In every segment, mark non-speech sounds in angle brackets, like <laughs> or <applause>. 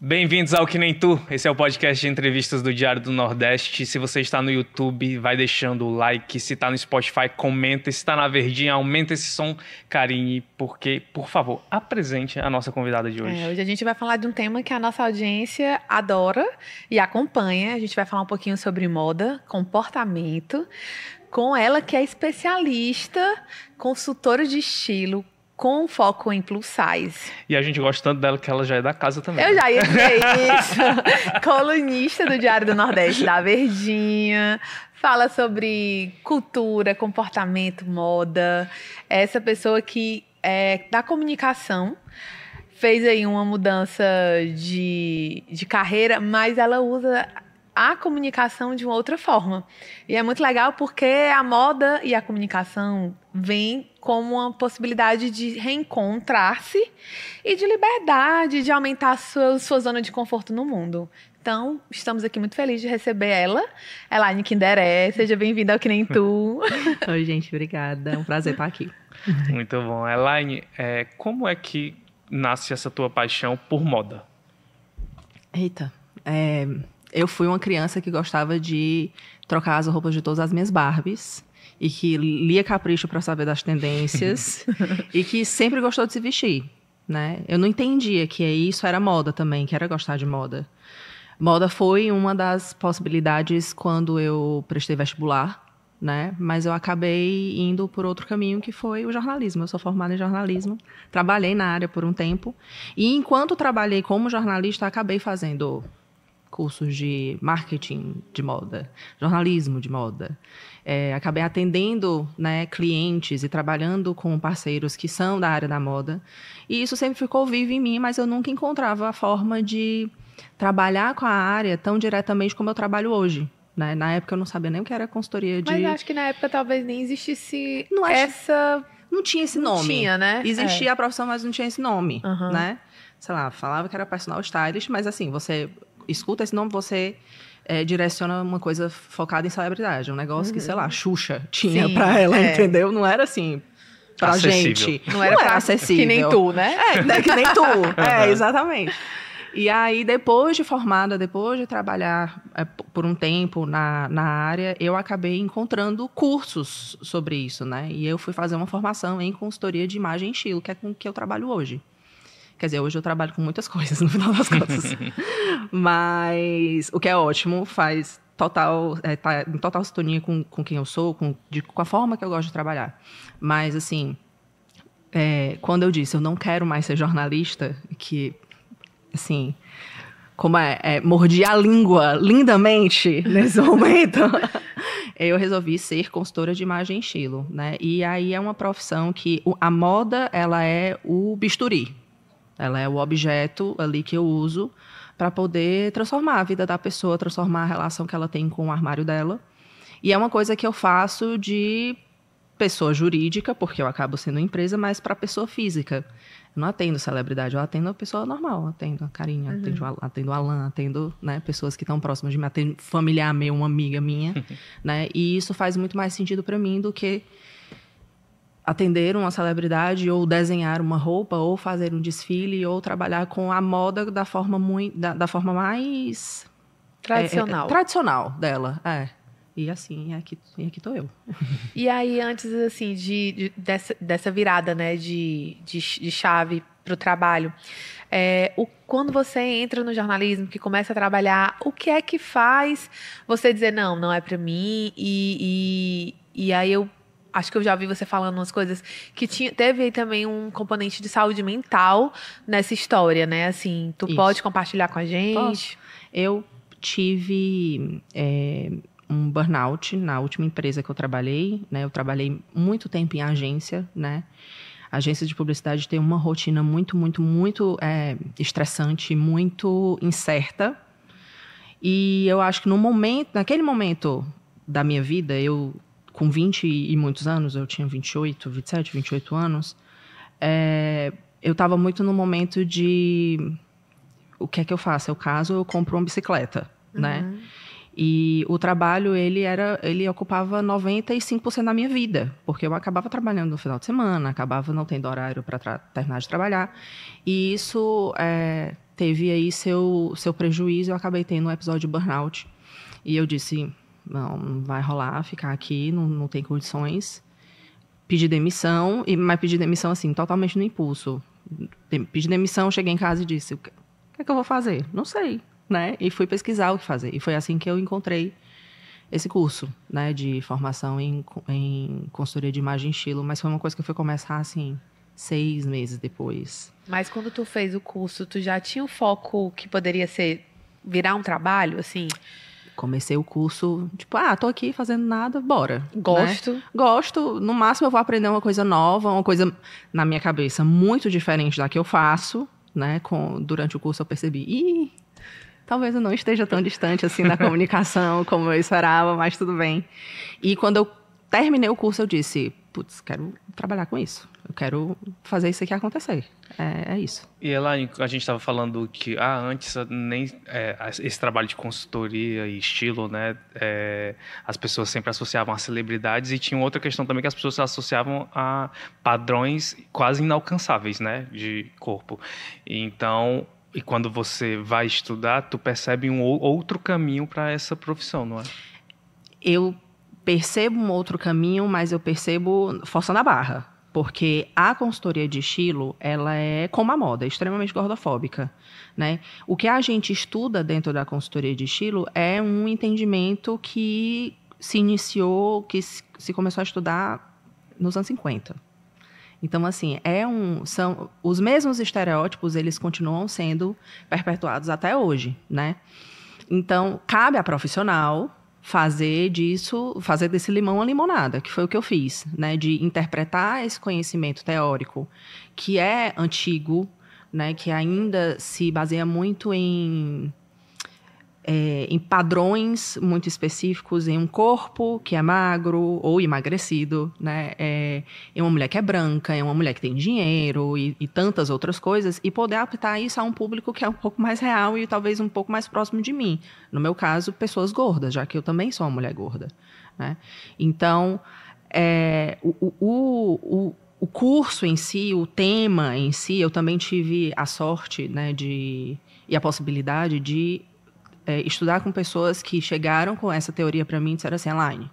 Bem-vindos ao Que Nem Tu. Esse é o podcast de entrevistas do Diário do Nordeste. Se você está no YouTube, vai deixando o like. Se está no Spotify, comenta. Se está na Verdinha, aumenta esse som, Karine, porque, por favor, apresente a nossa convidada de hoje. É, hoje a gente vai falar de um tema que a nossa audiência adora e acompanha. A gente vai falar um pouquinho sobre moda, comportamento, com ela que é especialista, consultora de estilo, com foco em plus size. E a gente gosta tanto dela que ela já é da casa também. Eu já ia dizer <laughs> isso. Colunista do Diário do Nordeste, da Verdinha. Fala sobre cultura, comportamento, moda. Essa pessoa que é da comunicação fez aí uma mudança de, de carreira, mas ela usa a comunicação de uma outra forma. E é muito legal porque a moda e a comunicação vêm como uma possibilidade de reencontrar-se e de liberdade, de aumentar a sua, sua zona de conforto no mundo. Então, estamos aqui muito felizes de receber ela, Elaine Kinderé. Seja bem-vinda ao Que Nem Tu. <laughs> Oi, gente, obrigada. É um prazer estar aqui. Muito bom. Elaine, é, como é que nasce essa tua paixão por moda? Eita, é, eu fui uma criança que gostava de trocar as roupas de todas as minhas Barbies e que lia Capricho para saber das tendências <laughs> e que sempre gostou de se vestir, né? Eu não entendia que isso era moda também, que era gostar de moda. Moda foi uma das possibilidades quando eu prestei vestibular, né? Mas eu acabei indo por outro caminho que foi o jornalismo. Eu sou formada em jornalismo, trabalhei na área por um tempo e enquanto trabalhei como jornalista acabei fazendo cursos de marketing de moda, jornalismo de moda. É, acabei atendendo né, clientes e trabalhando com parceiros que são da área da moda. E isso sempre ficou vivo em mim, mas eu nunca encontrava a forma de trabalhar com a área tão diretamente como eu trabalho hoje. Né? Na época eu não sabia nem o que era consultoria de. Mas acho que na época talvez nem existisse não essa. Não tinha esse não nome. Tinha, né? Existia é. a profissão, mas não tinha esse nome, uhum. né? Sei lá, falava que era personal stylist, mas assim, você escuta esse nome, você é, direciona uma coisa focada em celebridade. Um negócio uhum. que, sei lá, Xuxa tinha Sim, pra ela, é. entendeu? Não era assim pra acessível. gente. Não era, não era acessível. Que nem tu, né? É, né, que nem tu. <laughs> É, exatamente. E aí, depois de formada, depois de trabalhar é, por um tempo na, na área, eu acabei encontrando cursos sobre isso, né? E eu fui fazer uma formação em consultoria de imagem e estilo, que é com que eu trabalho hoje. Quer dizer, hoje eu trabalho com muitas <laughs> coisas, no final das contas. Mas o que é ótimo, faz total, é, tá em total sintonia com, com quem eu sou, com, de, com a forma que eu gosto de trabalhar. Mas, assim, é, quando eu disse eu não quero mais ser jornalista, que, assim, como é, é mordi a língua lindamente <laughs> nesse momento, <laughs> eu resolvi ser consultora de imagem e estilo, né? E aí é uma profissão que a moda, ela é o bisturi, ela é o objeto ali que eu uso para poder transformar a vida da pessoa, transformar a relação que ela tem com o armário dela. E é uma coisa que eu faço de pessoa jurídica, porque eu acabo sendo empresa, mas para pessoa física. Eu não atendo celebridade, eu atendo a pessoa normal, atendo a Carinha, uhum. atendo, atendo o Alan, atendo né, pessoas que estão próximas de mim, atendo familiar meu, uma amiga minha, <laughs> né? E isso faz muito mais sentido para mim do que atender uma celebridade ou desenhar uma roupa ou fazer um desfile ou trabalhar com a moda da forma muito da, da forma mais tradicional é, é, tradicional. dela é. E assim aqui e aqui tô eu. E aí antes assim de, de dessa, dessa virada né de, de, de chave para o trabalho é, o, quando você entra no jornalismo que começa a trabalhar o que é que faz você dizer não não é para mim e, e, e aí eu acho que eu já ouvi você falando umas coisas que tinha, teve aí também um componente de saúde mental nessa história, né? Assim, tu Isso. pode compartilhar com a gente? Posso. Eu tive é, um burnout na última empresa que eu trabalhei, né? Eu trabalhei muito tempo em agência, né? agência de publicidade tem uma rotina muito, muito, muito é, estressante, muito incerta. E eu acho que no momento, naquele momento da minha vida, eu com 20 e muitos anos, eu tinha 28, 27, 28 anos, é, eu estava muito no momento de o que é que eu faço? Eu caso, eu compro uma bicicleta, né? uhum. né? E o trabalho, ele era, ele ocupava 95% da minha vida, porque eu acabava trabalhando no final de semana, acabava não tendo horário para terminar de trabalhar. E isso é, teve aí seu, seu prejuízo. Eu acabei tendo um episódio de burnout. E eu disse: não, não vai rolar ficar aqui, não, não tem condições. Pedi demissão, e, mas pedi demissão assim, totalmente no impulso. Pedi demissão, cheguei em casa e disse: o que, o que é que eu vou fazer? Não sei. Né? E fui pesquisar o que fazer. E foi assim que eu encontrei esse curso, né, de formação em, em consultoria de imagem e estilo, mas foi uma coisa que eu fui começar assim seis meses depois. Mas quando tu fez o curso, tu já tinha o foco que poderia ser virar um trabalho, assim? Comecei o curso, tipo, ah, tô aqui fazendo nada, bora. Né? Gosto. Né? Gosto. No máximo eu vou aprender uma coisa nova, uma coisa, na minha cabeça, muito diferente da que eu faço, né? Com, durante o curso eu percebi, ih, talvez eu não esteja tão distante assim da <laughs> comunicação como eu esperava, mas tudo bem. E quando eu terminei o curso, eu disse, putz, quero trabalhar com isso. Eu quero fazer isso aqui acontecer. É, é isso. E Elaine, a gente estava falando que ah, antes nem é, esse trabalho de consultoria e estilo, né, é, as pessoas sempre associavam a celebridades e tinha outra questão também que as pessoas associavam a padrões quase inalcançáveis, né, de corpo. Então e quando você vai estudar, tu percebe um outro caminho para essa profissão, não é? Eu percebo um outro caminho, mas eu percebo forçando a barra. Porque a consultoria de estilo, ela é como a moda, extremamente gordofóbica. Né? O que a gente estuda dentro da consultoria de estilo é um entendimento que se iniciou, que se começou a estudar nos anos 50. Então, assim, é um, são os mesmos estereótipos, eles continuam sendo perpetuados até hoje, né? Então, cabe à profissional fazer disso, fazer desse limão uma limonada, que foi o que eu fiz, né? De interpretar esse conhecimento teórico que é antigo, né? Que ainda se baseia muito em é, em padrões muito específicos, em um corpo que é magro ou emagrecido, né? É, em uma mulher que é branca, em uma mulher que tem dinheiro e, e, tantas outras coisas, e poder adaptar isso a um público que é um pouco mais real e talvez um pouco mais próximo de mim. No meu caso, pessoas gordas, já que eu também sou uma mulher gorda. Né? Então, é, o, o, o, o curso em si, o tema em si, eu também tive a sorte né, de, e a possibilidade de é, estudar com pessoas que chegaram com essa teoria para mim e disseram assim, Elaine,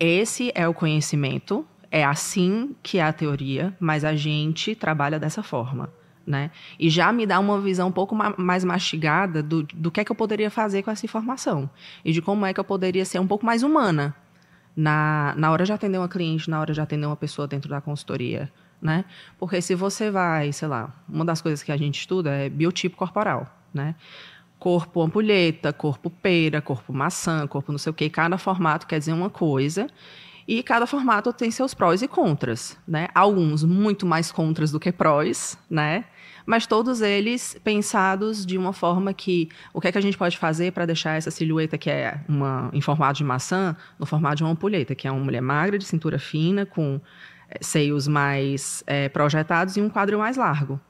esse é o conhecimento, é assim que é a teoria, mas a gente trabalha dessa forma. Né? E já me dá uma visão um pouco mais mastigada do, do que é que eu poderia fazer com essa informação. E de como é que eu poderia ser um pouco mais humana na, na hora de atender uma cliente, na hora de atender uma pessoa dentro da consultoria. Né? Porque se você vai, sei lá, uma das coisas que a gente estuda é biotipo corporal. Né? Corpo ampulheta, corpo pera, corpo maçã, corpo não sei o quê. Cada formato quer dizer uma coisa. E cada formato tem seus prós e contras, né? Alguns muito mais contras do que prós, né? Mas todos eles pensados de uma forma que o que é que a gente pode fazer para deixar essa silhueta que é uma em formato de maçã no formato de uma ampulheta, que é uma mulher magra de cintura fina com eh, seios mais é, projetados e um quadril mais largo,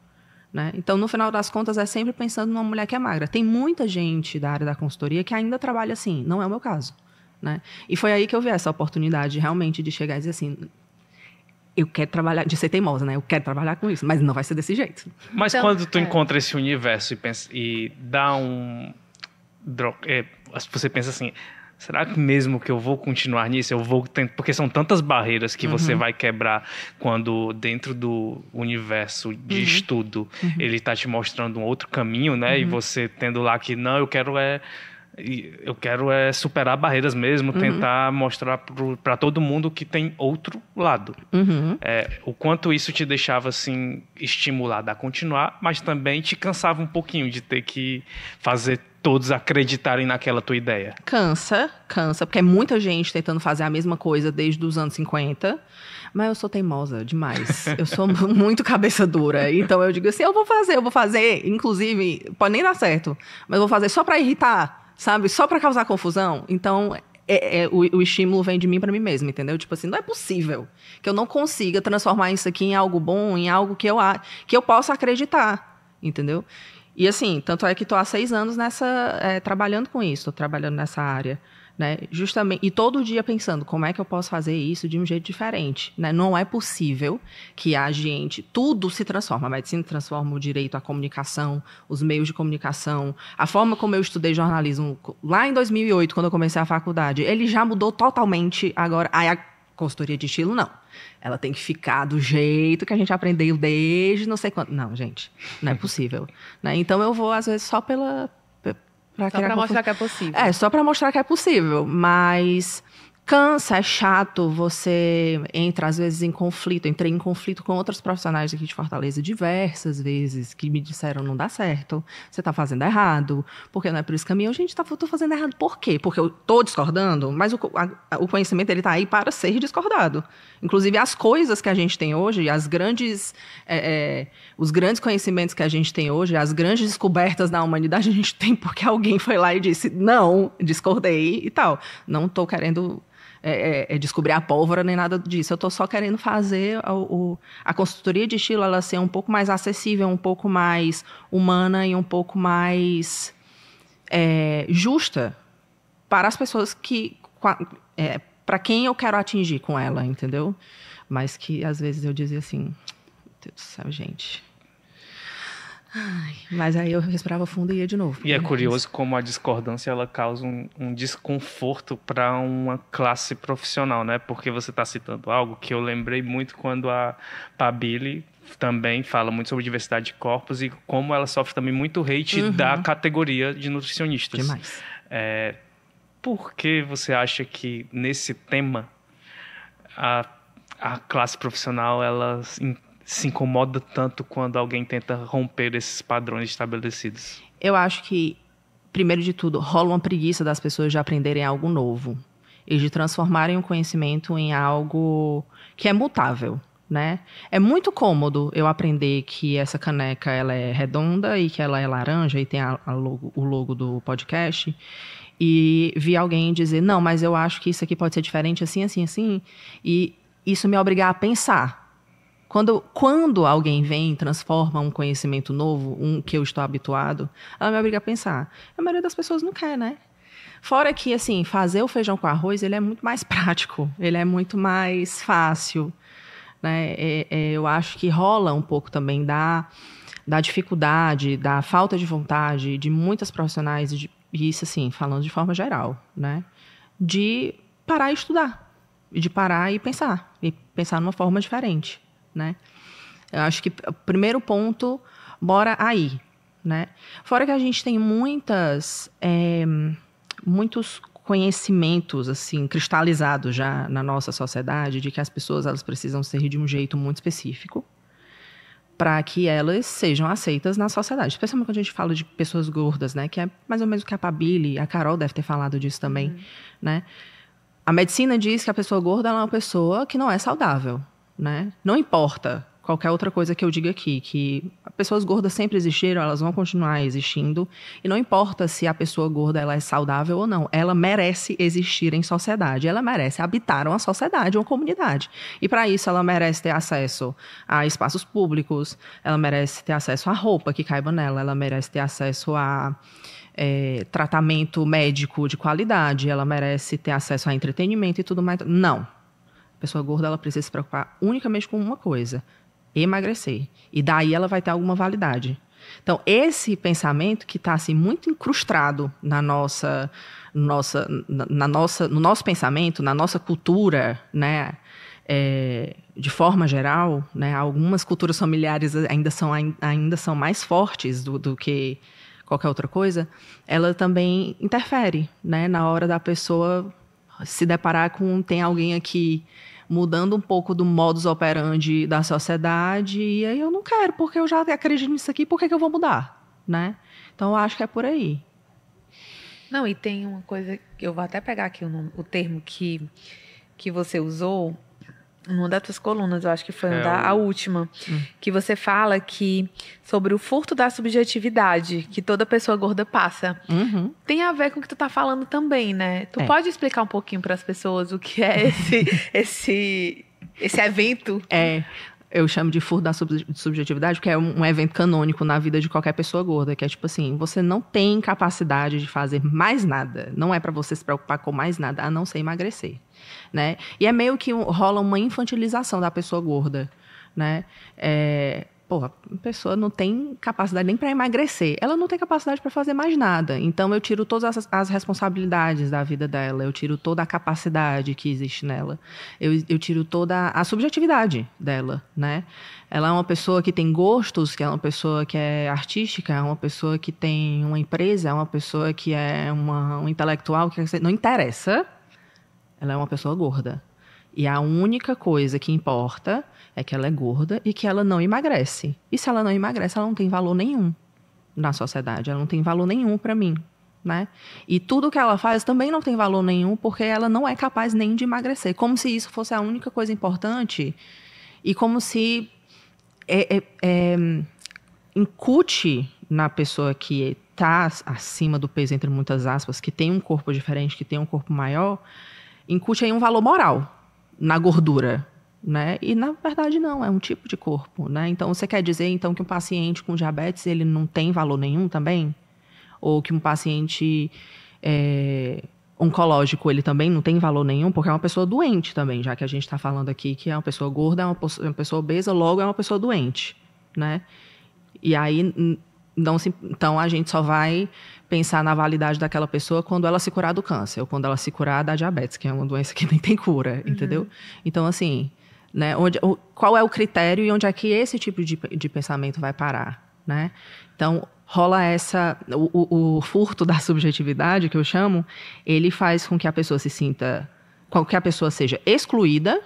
né? Então, no final das contas, é sempre pensando numa mulher que é magra. Tem muita gente da área da consultoria que ainda trabalha assim, não é o meu caso. Né? E foi aí que eu vi essa oportunidade realmente de chegar e dizer assim: eu quero trabalhar, de ser teimosa, né? Eu quero trabalhar com isso, mas não vai ser desse jeito. Mas então, quando tu é. encontra esse universo e, pensa, e dá um. É, você pensa assim, será que mesmo que eu vou continuar nisso, eu vou tentar, porque são tantas barreiras que uhum. você vai quebrar quando dentro do universo de uhum. estudo uhum. ele está te mostrando um outro caminho, né? E uhum. você tendo lá que não, eu quero é eu quero é superar barreiras mesmo, uhum. tentar mostrar para todo mundo que tem outro lado. Uhum. É, o quanto isso te deixava assim estimulado a continuar, mas também te cansava um pouquinho de ter que fazer todos acreditarem naquela tua ideia. Cansa, cansa, porque é muita gente tentando fazer a mesma coisa desde os anos 50. Mas eu sou teimosa demais. <laughs> Eu sou muito cabeça dura. Então eu digo assim: eu vou fazer, eu vou fazer. Inclusive, pode nem dar certo, mas eu vou fazer só para irritar, sabe? Só para causar confusão. Então é, é, o, o, estímulo vem de mim para mim mesma, entendeu? Tipo assim, não é possível que eu não consiga transformar isso aqui em algo bom, em algo que eu, que eu possa acreditar, entendeu? E assim, tanto é que estou há seis anos nessa, é, trabalhando com isso, trabalhando nessa área Né? Justamente, e todo dia pensando como é que eu posso fazer isso de um jeito diferente. Né? Não é possível que a gente. Tudo se transforma. A medicina transforma o direito à comunicação, os meios de comunicação, a forma como eu estudei jornalismo lá em 2008, quando eu comecei a faculdade. Ele já mudou totalmente agora. Aí a consultoria de estilo, não. Ela tem que ficar do jeito que a gente aprendeu desde não sei quando. Não, gente, não é possível. né? Então eu vou, às vezes, só pela Pra só para mostrar que é possível. É, só para mostrar que é possível. Mas cansa, é chato, você entra às vezes em conflito. Entrei em conflito com outros profissionais aqui de Fortaleza diversas vezes que me disseram não dá certo, você está fazendo errado, porque não é por esse caminho. Gente, tá, tô fazendo errado por quê? Porque eu tô discordando, mas o, a, o conhecimento ele tá aí para ser discordado. Inclusive as coisas que a gente tem hoje, as grandes, é, é, os grandes conhecimentos que a gente tem hoje, as grandes descobertas da humanidade a gente tem porque alguém foi lá e disse não, discordei e tal. Não estou querendo é, é, é, descobrir a pólvora nem nada disso. Eu estou só querendo fazer a, o, a consultoria de estilo ela ser um pouco mais acessível, um pouco mais humana e um pouco mais é, justa para as pessoas que é, para quem eu quero atingir com ela, entendeu? Mas que às vezes eu dizia assim, Deus do céu, gente Ai, mas aí eu respirava fundo e ia de novo. E é curioso como a discordância ela causa um, um desconforto para uma classe profissional, né? Porque você está citando algo que eu lembrei muito quando a Pabili também fala muito sobre diversidade de corpos e como ela sofre também muito hate uhum. da categoria de nutricionistas. Demais. É, por que você acha que nesse tema a, a classe profissional ela se incomoda tanto quando alguém tenta romper esses padrões estabelecidos? Eu acho que, primeiro de tudo, rola uma preguiça das pessoas de aprenderem algo novo e de transformarem o conhecimento em algo que é mutável. Né? É muito cômodo eu aprender que essa caneca ela é redonda e que ela é laranja e tem a, a logo, o logo do podcast e vi alguém dizer não, mas eu acho que isso aqui pode ser diferente assim, assim, assim e isso me obrigar a pensar quando, quando alguém vem transforma um conhecimento novo, um que eu estou habituado, ela me obriga a pensar. A maioria das pessoas não quer, né? Fora que, assim, fazer o feijão com arroz, ele é muito mais <laughs> prático, ele é muito mais fácil. Né? É, é, eu acho que rola um pouco também da, da dificuldade, da falta de vontade de muitas profissionais, de, isso, assim, falando de forma geral, né? De parar e estudar, de parar e pensar, e pensar numa forma diferente né? Eu acho que o primeiro ponto, bora aí, né? Fora que a gente tem muitas, é, muitos conhecimentos assim cristalizados já na nossa sociedade de que as pessoas elas precisam ser de um jeito muito específico para que elas sejam aceitas na sociedade. Especialmente quando a gente fala de pessoas gordas, né? Que é mais ou menos o que a Pabili, a Carol deve ter falado disso também, uhum. né? A medicina diz que a pessoa gorda é uma pessoa que não é saudável né? Não importa qualquer outra coisa que eu diga aqui, que pessoas gordas sempre existiram, elas vão continuar existindo, e não importa se a pessoa gorda ela é saudável ou não, ela merece existir em sociedade, ela merece habitar uma sociedade, uma comunidade. E para isso ela merece ter acesso a espaços públicos, ela merece ter acesso à roupa que caiba nela, ela merece ter acesso a é, tratamento médico de qualidade, ela merece ter acesso a entretenimento e tudo mais. Não, pessoa gorda ela precisa se preocupar unicamente com uma coisa: emagrecer. E daí ela vai ter alguma validade. Então, esse pensamento que está assim, muito incrustado na nossa, nossa, na, na, nossa, no nosso pensamento, na nossa cultura, né? É, de forma geral, né, algumas culturas familiares ainda são, ainda são mais fortes do, do que qualquer outra coisa, ela também interfere né, na hora da pessoa se deparar com tem alguém aqui mudando um pouco do modus operandi da sociedade. E aí eu não quero, porque eu já acredito nisso aqui, por que, que eu vou mudar? Né? Então eu acho que é por aí. Não, e tem uma coisa, eu vou até pegar aqui o, o termo que, que você usou, numa das tuas colunas, eu acho que foi é, da, a última, hum. que você fala que sobre o furto da subjetividade que toda pessoa gorda passa. Uhum. Tem a ver com o que tu tá falando também, né? Tu é. pode explicar um pouquinho para as pessoas o que é esse <laughs> esse esse evento? É. eu chamo de furto da subjetividade, porque é um, um, evento canônico na vida de qualquer pessoa gorda, que é tipo assim, você não tem capacidade de fazer mais nada, não é para você se preocupar com mais nada, a não ser emagrecer, né? E é meio que rola uma infantilização da pessoa gorda, né? É, pô, a pessoa não tem capacidade nem para emagrecer, ela não tem capacidade para fazer mais nada. Então eu tiro todas as, as, responsabilidades da vida dela, eu tiro toda a capacidade que existe nela, eu, eu tiro toda a subjetividade dela, né? Ela é uma pessoa que tem gostos, que é uma pessoa que é artística, é uma pessoa que tem uma empresa, é uma pessoa que é uma, um intelectual, que não interessa. Ela é uma pessoa gorda. E a única coisa que importa é que ela é gorda e que ela não emagrece. E se ela não emagrece, ela não tem valor nenhum na sociedade, ela não tem valor nenhum para mim, né? E tudo que ela faz também não tem valor nenhum porque ela não é capaz nem de emagrecer, como se isso fosse a única coisa importante e como se é, é, é, incute na pessoa que está acima do peso entre muitas aspas, que tem um corpo diferente, que tem um corpo maior, incute aí um valor moral na gordura, né? E na verdade não, é um tipo de corpo, né? Então você quer dizer então que um paciente com diabetes ele não tem valor nenhum também, ou que um paciente é, oncológico ele também não tem valor nenhum porque é uma pessoa doente também, já que a gente está falando aqui que é uma pessoa gorda, é uma, uma pessoa obesa, logo é uma pessoa doente, né? E aí não se, então a gente só vai pensar na validade daquela pessoa quando ela se curar do câncer ou quando ela se curar da diabetes, que é uma doença que <laughs> nem tem cura, uhum. entendeu? Então assim, né? Onde, qual é o critério e onde é que esse tipo de, de pensamento vai parar, né? Então, rola essa... O, o, o furto <laughs> da subjetividade, que eu chamo, ele faz com que a pessoa se sinta... Com que a pessoa seja excluída,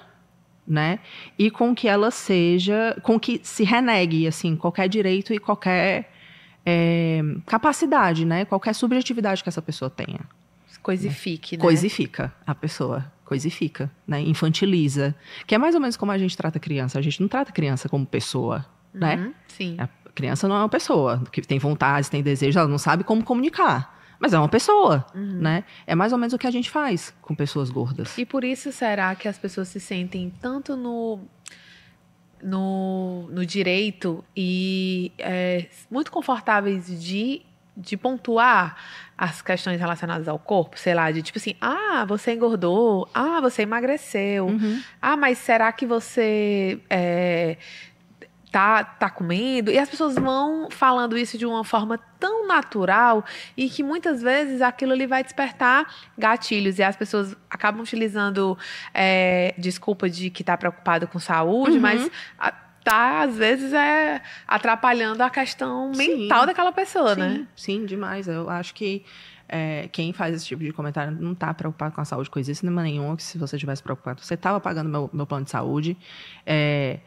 né? E com que ela seja... Com que se renegue, assim, qualquer direito e qualquer... É, capacidade, né? Qualquer subjetividade que essa pessoa tenha. Coisifique, né? Coisifica a pessoa coisifica, né? infantiliza. Que é mais ou menos como a gente trata criança. A gente não trata criança como pessoa, né? uhum, né? Sim. A criança não é uma pessoa que tem vontades, tem desejos, ela não sabe como comunicar. Mas é uma pessoa, uhum. né? É mais ou menos o que a gente faz com pessoas gordas. E por isso será que as pessoas se sentem tanto no no, no direito e é, muito confortáveis de de pontuar as questões relacionadas ao corpo, sei lá, de tipo assim, ah, você engordou, ah, você emagreceu, uhum. ah, mas será que você é, tá, tá comendo? E as pessoas vão falando isso de uma forma tão natural e que muitas vezes aquilo ali vai despertar gatilhos e as pessoas acabam utilizando é, desculpa de que tá preocupado com saúde, uhum. mas a, tá, às vezes, é atrapalhando a questão mental sim, daquela pessoa, sim, né? Sim, demais. Eu acho que é, quem faz esse tipo de comentário não está preocupado com a saúde coisíssima nenhuma, que se você tivesse preocupado, você estava pagando meu, meu plano de saúde. É,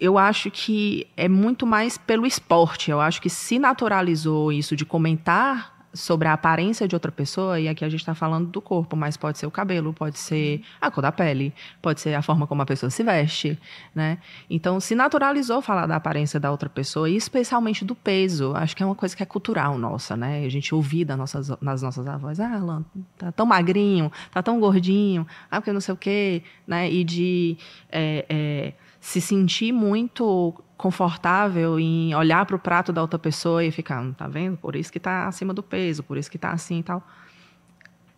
eu acho que é muito mais pelo esporte. Eu acho que se naturalizou isso de comentar sobre a aparência de outra pessoa, e aqui a gente está falando do corpo, mas pode ser o cabelo, pode ser a cor da pele, pode ser a forma como a pessoa se veste, né? Então, se naturalizou falar da aparência da outra pessoa, e especialmente do peso. Acho que é uma coisa que é cultural nossa, né? A gente ouvir das nossas, nas nossas avós, ah, Alan, tá tão magrinho, tá tão gordinho, ah, porque não sei o quê, né? E de é, é, se sentir muito confortável em olhar para o prato da outra pessoa e ficar, não tá vendo? Por isso que está acima do peso, por isso que está assim e tal.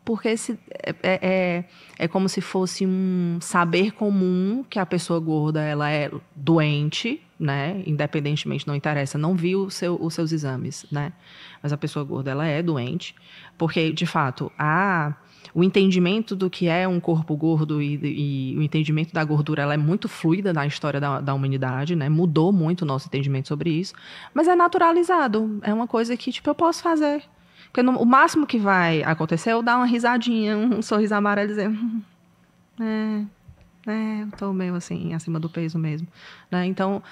Porque esse é, é, é, é como se fosse um saber comum que a pessoa gorda ela é doente, né? Independentemente, não interessa, não viu seu, os seus exames, né? Mas a pessoa gorda ela é doente, porque de fato a o entendimento do que é um corpo gordo e, e, o entendimento da gordura ela é muito fluida na história da, da, humanidade, né? Mudou muito o nosso entendimento sobre isso, mas é naturalizado. É uma coisa que tipo eu posso fazer. Porque no, o máximo que vai acontecer é eu dar uma risadinha, um sorriso amarelo e dizer, hum, é, é, eu tô meio assim acima do peso mesmo, né? Então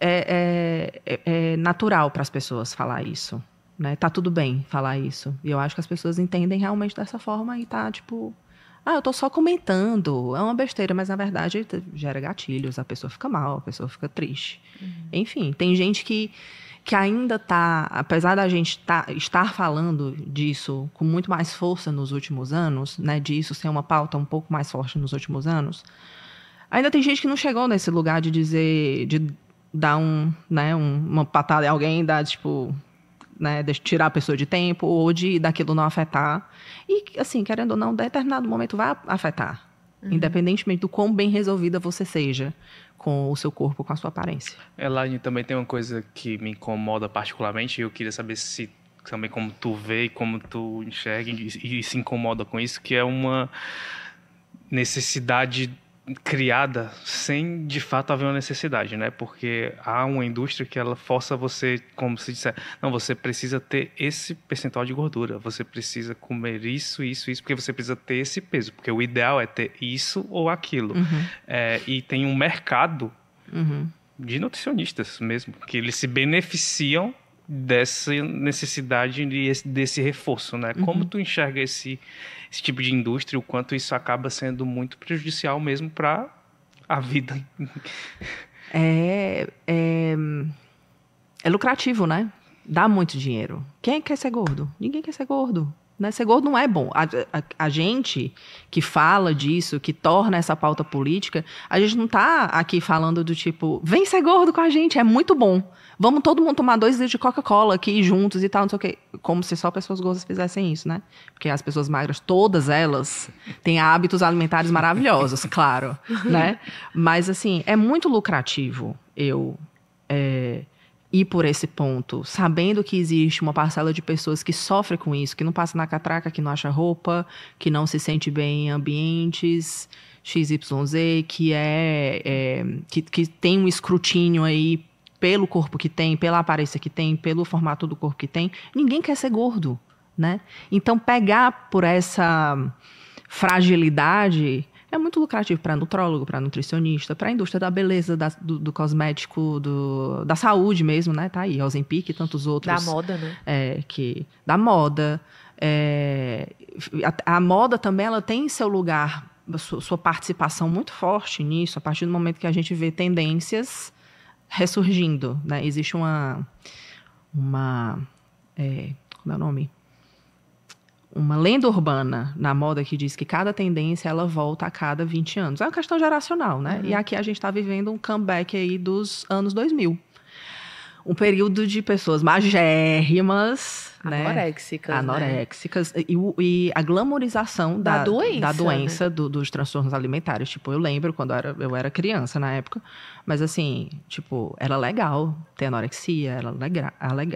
é, é, é, é natural para as pessoas falar isso. Né? Tá tudo bem falar isso. E eu acho que as pessoas entendem realmente dessa forma e tá tipo. Ah, eu tô só comentando. É uma besteira, mas na verdade gera gatilhos, a pessoa fica mal, a pessoa fica triste. Uhum. Enfim, tem gente que, que ainda tá, apesar da gente tá, estar falando disso com muito mais força nos últimos anos, né, disso ser uma pauta um pouco mais forte nos últimos anos, Ainda tem gente que não chegou nesse lugar de dizer, de dar um, né, um, uma patada em alguém, dar tipo, né, de tirar a pessoa de tempo ou de daquilo não afetar. E assim, querendo ou não, determinado momento vai afetar, uhum. independentemente do quão bem resolvida você seja com o seu corpo, com a sua aparência. Elaine, também tem uma coisa que me incomoda particularmente, e eu queria saber se também como tu vê e como tu enxerga e, e se incomoda com isso, que é uma necessidade criada sem de fato haver uma necessidade, né? Porque há uma indústria que ela força você, como se disser, não, você precisa ter esse percentual de gordura, você precisa comer isso, isso, isso, porque você precisa ter esse peso, porque o ideal é ter isso ou aquilo. Uhum. É, e tem um mercado uhum. de nutricionistas mesmo, que eles se beneficiam dessa necessidade de, desse reforço, né? Uhum. Como tu enxerga esse, esse tipo de indústria, o quanto isso acaba sendo muito prejudicial mesmo para a vida? É, é, é lucrativo, né? Dá muito dinheiro. Quem quer ser gordo? Ninguém quer ser gordo. Né? Ser gordo não é bom. A, a, a, gente que fala disso, que torna essa pauta política, a gente não está aqui falando do tipo, vem ser gordo com a gente, é muito bom. Vamos todo mundo tomar dois litros de Coca-Cola aqui juntos e tal, não sei o quê. Como se só pessoas gordas fizessem isso, né? Porque as pessoas magras, todas elas, têm hábitos alimentares maravilhosos, <laughs> claro, né? Mas, assim, é muito lucrativo eu é, ir por esse ponto, sabendo que existe uma parcela de pessoas que sofre com isso, que não passa na catraca, que não acha roupa, que não se sente bem em ambientes XYZ, que é, é que, que tem um escrutínio aí pelo corpo que tem, pela aparência que tem, pelo formato do corpo que tem, ninguém quer ser gordo, né? Então pegar por essa fragilidade é muito lucrativo para nutrólogo, para nutricionista, para a indústria da beleza, da, do, do, cosmético, do, da saúde mesmo, né? Tá aí, Ozempic e tantos outros. Da moda, né? É, que, da moda. É, a, a, moda também ela tem seu lugar, sua, sua participação muito forte nisso, a partir do momento que a gente vê tendências ressurgindo, né? Existe uma uma é, como é o nome? Uma lenda urbana na moda que diz que cada tendência ela volta a cada 20 anos. É uma questão geracional, né? Uhum. E aqui a gente está vivendo um comeback aí dos anos 2000 um período de pessoas magérrimas, né? Anoréxicas. Né? Anoréxicas. Né? E, e, a glamorização da, da doença, da doença né? do, dos transtornos alimentares. Tipo, eu lembro quando eu era, eu era criança na época, mas assim, tipo, era legal ter anorexia, era legal,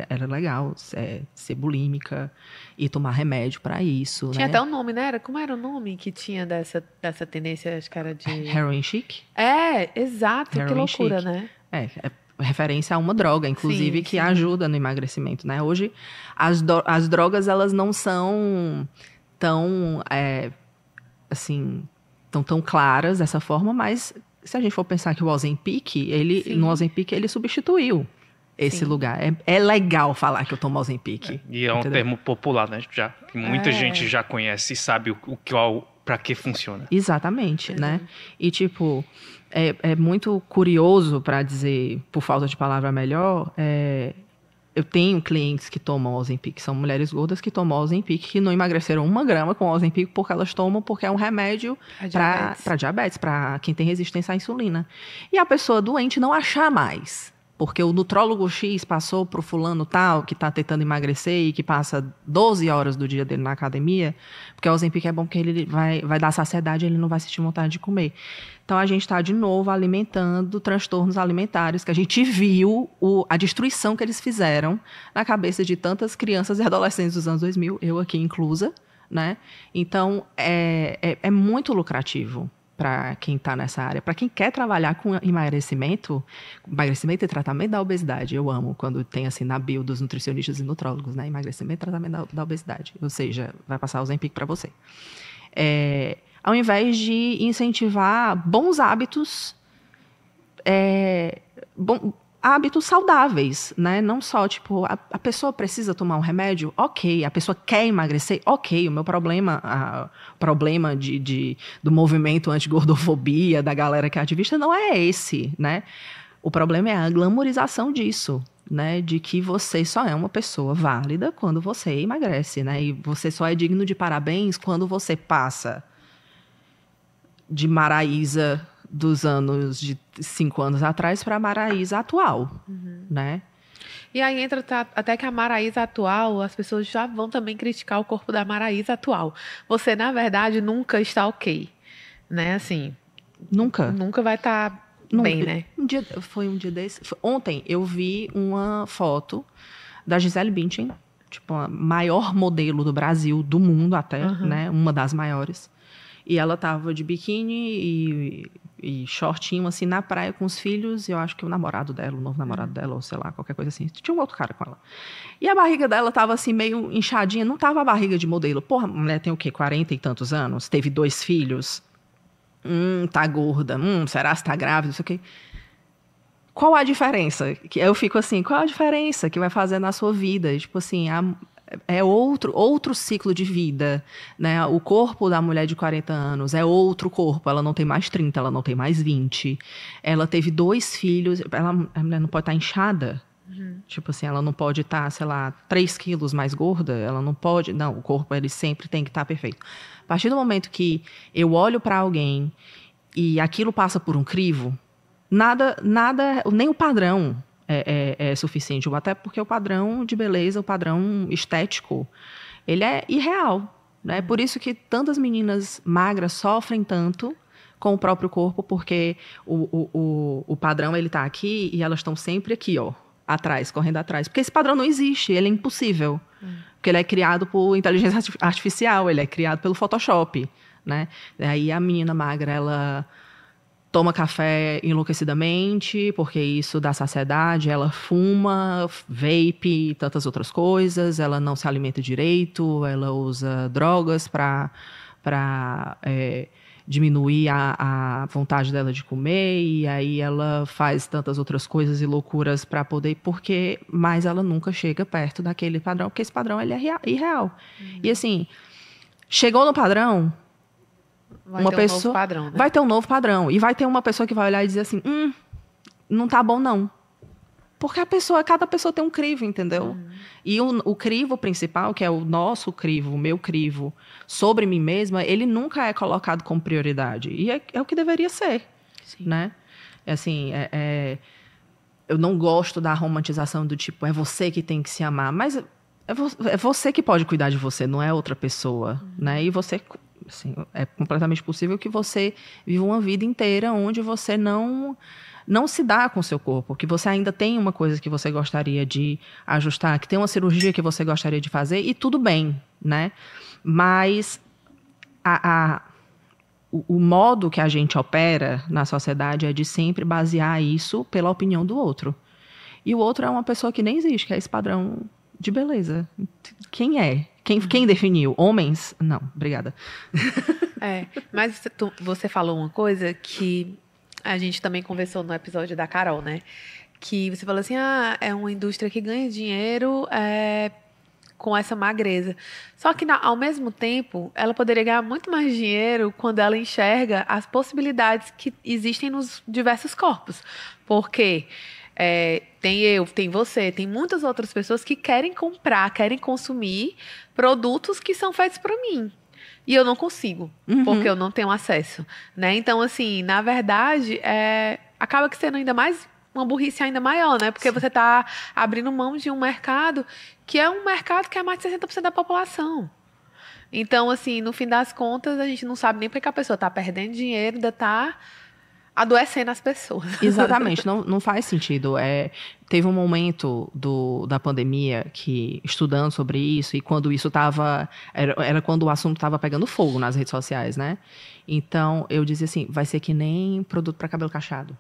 era legal é, ser bulímica e tomar remédio para isso. Tinha né? até um nome, né? Era, como era o nome que tinha dessa, dessa tendência, acho que era de. Heroin chic? É, exato. Heroin que loucura, chic. né? É, é referência a uma droga, inclusive, sim, que sim. ajuda no emagrecimento, né? Hoje, as, as drogas, elas não são tão, é, assim, tão, tão claras dessa forma, mas se a gente for pensar que o Ozempic, ele, sim. no Ozempic, ele substituiu esse Sim. lugar. É, é, legal falar que eu tomo Ozempic. É, e é um entendeu? termo popular, né? Já, que muita é. gente já conhece e sabe o, o que para que funciona. Exatamente, né? E tipo, é, é muito curioso para dizer, por falta de palavra melhor, é, eu tenho clientes que tomam Ozempic, são mulheres gordas que tomam Ozempic, que não emagreceram uma grama com Ozempic porque elas tomam porque é um remédio para diabetes, para quem tem resistência à insulina. E a pessoa doente não achar mais porque o nutrólogo X passou para o fulano tal, que está tentando emagrecer e que passa 12 horas do dia dele na academia, porque o Ozempic é bom porque ele vai, vai dar saciedade, ele não vai sentir vontade de comer. Então, a gente está, de novo, alimentando transtornos alimentares, que a gente <laughs> viu o, a destruição que eles fizeram na cabeça de tantas crianças e adolescentes dos anos 2000, eu aqui inclusa, né? Então, é, é, é muito lucrativo para quem está nessa área. Para quem quer trabalhar com emagrecimento, emagrecimento e tratamento da obesidade, eu amo quando tem assim na bio dos nutricionistas e nutrólogos, né? Emagrecimento e tratamento da, da obesidade. Ou seja, vai passar o Zempic para você. É, ao invés de incentivar bons hábitos, é, bom, hábitos saudáveis, né? Não só, tipo, a, a, pessoa precisa tomar um remédio? Ok. A pessoa quer emagrecer? Ok. O meu problema, o problema de, de, do movimento anti-gordofobia, da galera que é ativista, não é esse, né? O problema é a glamorização disso, né? De que você só é uma pessoa válida quando você emagrece, né? E você só é digno de parabéns quando você passa de Maraísa dos anos de cinco anos atrás para a Maraísa atual, uhum. né? E aí entra até que a Maraísa atual, as pessoas já vão também criticar o corpo da Maraísa atual. Você, na verdade, nunca está ok, né? Assim... Nunca? Nunca vai estar tá bem, né? Um dia, foi um dia desse... Ontem eu vi uma foto da Gisele Bündchen, tipo, a maior modelo do Brasil, do mundo até, uhum. né? Uma das maiores. E ela tava de biquíni e, e shortinho, assim, na praia com os filhos, e eu acho que o namorado dela, o novo namorado dela, ou sei lá, qualquer coisa assim. Tinha um outro cara com ela. E a barriga dela tava, assim, meio inchadinha, não tava a barriga de modelo. Porra, a mulher tem o quê? 40 e tantos anos? Teve dois filhos? Hum, tá gorda. Hum, será que tá grávida? Não sei o quê. Qual a diferença? Que eu fico assim, qual a diferença que vai fazer na sua vida? Tipo assim, a, é outro, outro ciclo de vida, né? O corpo da mulher de 40 anos é outro corpo, ela não tem mais 30, ela não tem mais 20. Ela teve dois filhos, ela, a mulher não pode estar tá inchada. Uhum. Tipo assim, ela não pode estar, tá, sei lá, 3 quilos mais gorda, ela não pode. Não, o corpo ele sempre tem que estar tá perfeito. A partir do momento que eu olho para alguém e aquilo passa por um crivo, nada, nada, nem o padrão é, é, é, suficiente, até porque o padrão de beleza, o padrão estético, ele é irreal. Né? Por isso que tantas meninas magras sofrem tanto com o próprio corpo, porque o, o, o, o padrão ele está aqui e elas estão sempre aqui, ó, atrás, correndo atrás. Porque esse padrão não existe, ele é impossível. Hum. Porque ele é criado por inteligência artificial, ele é criado pelo Photoshop, né? Aí a menina magra, ela toma café enlouquecidamente, porque isso dá saciedade, ela fuma, vape e tantas outras coisas, ela não se alimenta direito, ela usa drogas para é, diminuir a, a, vontade dela de comer, e aí ela faz tantas outras coisas e loucuras para poder, porque mas ela nunca chega perto daquele padrão, porque esse padrão ele é irreal. Uhum. E assim, chegou no padrão, Vai uma ter pessoa, um novo padrão, né? Vai ter um novo padrão. E vai ter uma pessoa que vai olhar e dizer assim: hum, não tá bom, não. Porque a pessoa, cada pessoa tem um crivo, entendeu? Uhum. E o, o, crivo principal, que é o nosso crivo, o meu crivo, sobre mim mesma, ele nunca é colocado como prioridade. E é, é o que deveria ser, Sim. né? É assim, é, é, eu não gosto da romantização do tipo, é você que tem que se amar. Mas é, vo, é você que pode cuidar de você, não é outra pessoa, uhum. né? E você Assim, é completamente possível que você viva uma vida inteira onde você não não se dá com o seu corpo, que você ainda tem uma coisa que você gostaria de ajustar, que tem uma cirurgia que você gostaria de fazer e tudo bem, né? Mas a, a o, modo que a gente opera na sociedade é de sempre basear isso pela opinião do outro. E o outro é uma pessoa que nem existe, que é esse padrão de beleza. Quem é? Quem, quem definiu? Homens? Não, obrigada. <laughs> É, mas tu, você falou uma coisa que a gente também conversou no episódio da Carol, né? Que você falou assim: ah, é uma indústria que ganha dinheiro é, com essa magreza. Só que, ao mesmo tempo, ela poderia ganhar muito mais dinheiro quando ela enxerga as possibilidades que existem nos diversos corpos. Porque. É, tem eu, tem você, tem muitas outras pessoas que querem comprar, querem consumir produtos que são feitos para mim. E eu não consigo, uhum. porque eu não tenho acesso, né? Então, assim, na verdade, é, acaba que sendo ainda mais uma burrice ainda maior, né? Porque Sim. você está abrindo mão de um mercado que é um mercado que é mais de 60% da população. Então, assim, no fim das contas, a gente não sabe nem porque a pessoa está perdendo dinheiro, ainda está adoecendo as pessoas. <laughs> Exatamente, não, não faz sentido. É, teve um momento do, da pandemia que, estudando sobre isso, e quando isso estava. Era, era quando o assunto estava pegando fogo nas redes sociais, né? Então, eu dizia assim: vai ser que nem produto para cabelo cacheado.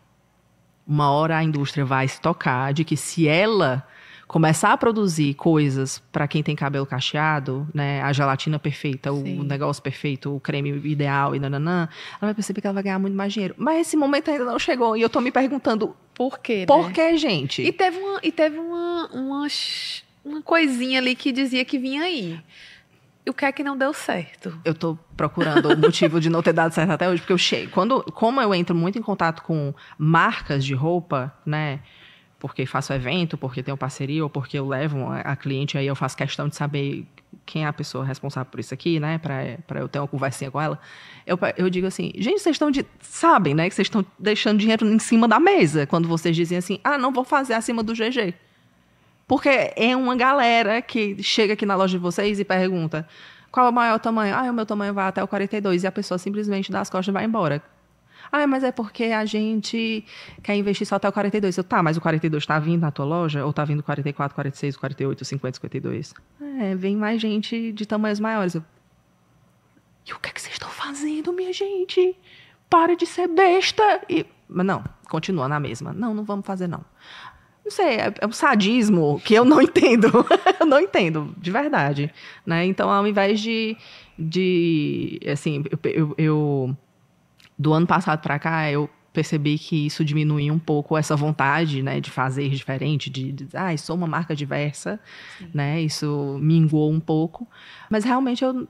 Uma hora a indústria vai se tocar de que se ela começar a produzir coisas para quem tem cabelo cacheado, né, a gelatina perfeita, Sim. o negócio perfeito, o creme ideal e nananã, ela vai perceber que ela vai ganhar muito mais dinheiro. Mas esse momento ainda não chegou e eu tô me perguntando por quê, Por né? que, gente? E teve uma e teve uma, uma uma coisinha ali que dizia que vinha aí. E o que é que não deu certo? Eu estou procurando o motivo de não ter dado certo até hoje, porque eu chego. Quando, como eu entro muito em contato com marcas de roupa, né? Porque faço evento, porque tenho parceria ou porque eu levo a, cliente, aí eu faço questão de saber quem é a pessoa responsável por isso aqui, né? Para eu ter uma conversinha com ela. Eu, eu digo assim, gente, vocês estão de. Sabem, né? Que vocês estão deixando dinheiro em cima da mesa quando vocês dizem assim, ah, não vou fazer acima do GG. Porque é uma galera que chega aqui na loja de vocês e pergunta qual é o maior tamanho? Ah, o meu tamanho vai até o 42. E a pessoa simplesmente dá as costas e vai embora. Ah, mas é porque a gente quer investir só até o 42. Eu, tá, mas o 42 está vindo na tua loja? Ou está vindo 44, 46, 48, 50, 52? É, vem mais gente de tamanhos maiores. Eu, e o que, é que vocês estão fazendo, minha gente? Para de ser besta! E, mas não, continua na mesma. Não, não vamos fazer, não. Não sei, é, é um sadismo que eu não <laughs> entendo. eu não entendo, de verdade. Né? Então, ao invés de. de assim, eu, eu, eu do ano passado para cá, eu percebi que isso diminuiu um pouco essa vontade, né, de fazer diferente, de, de ah, sou uma marca diversa, Sim. né, isso minguou um pouco, mas realmente eu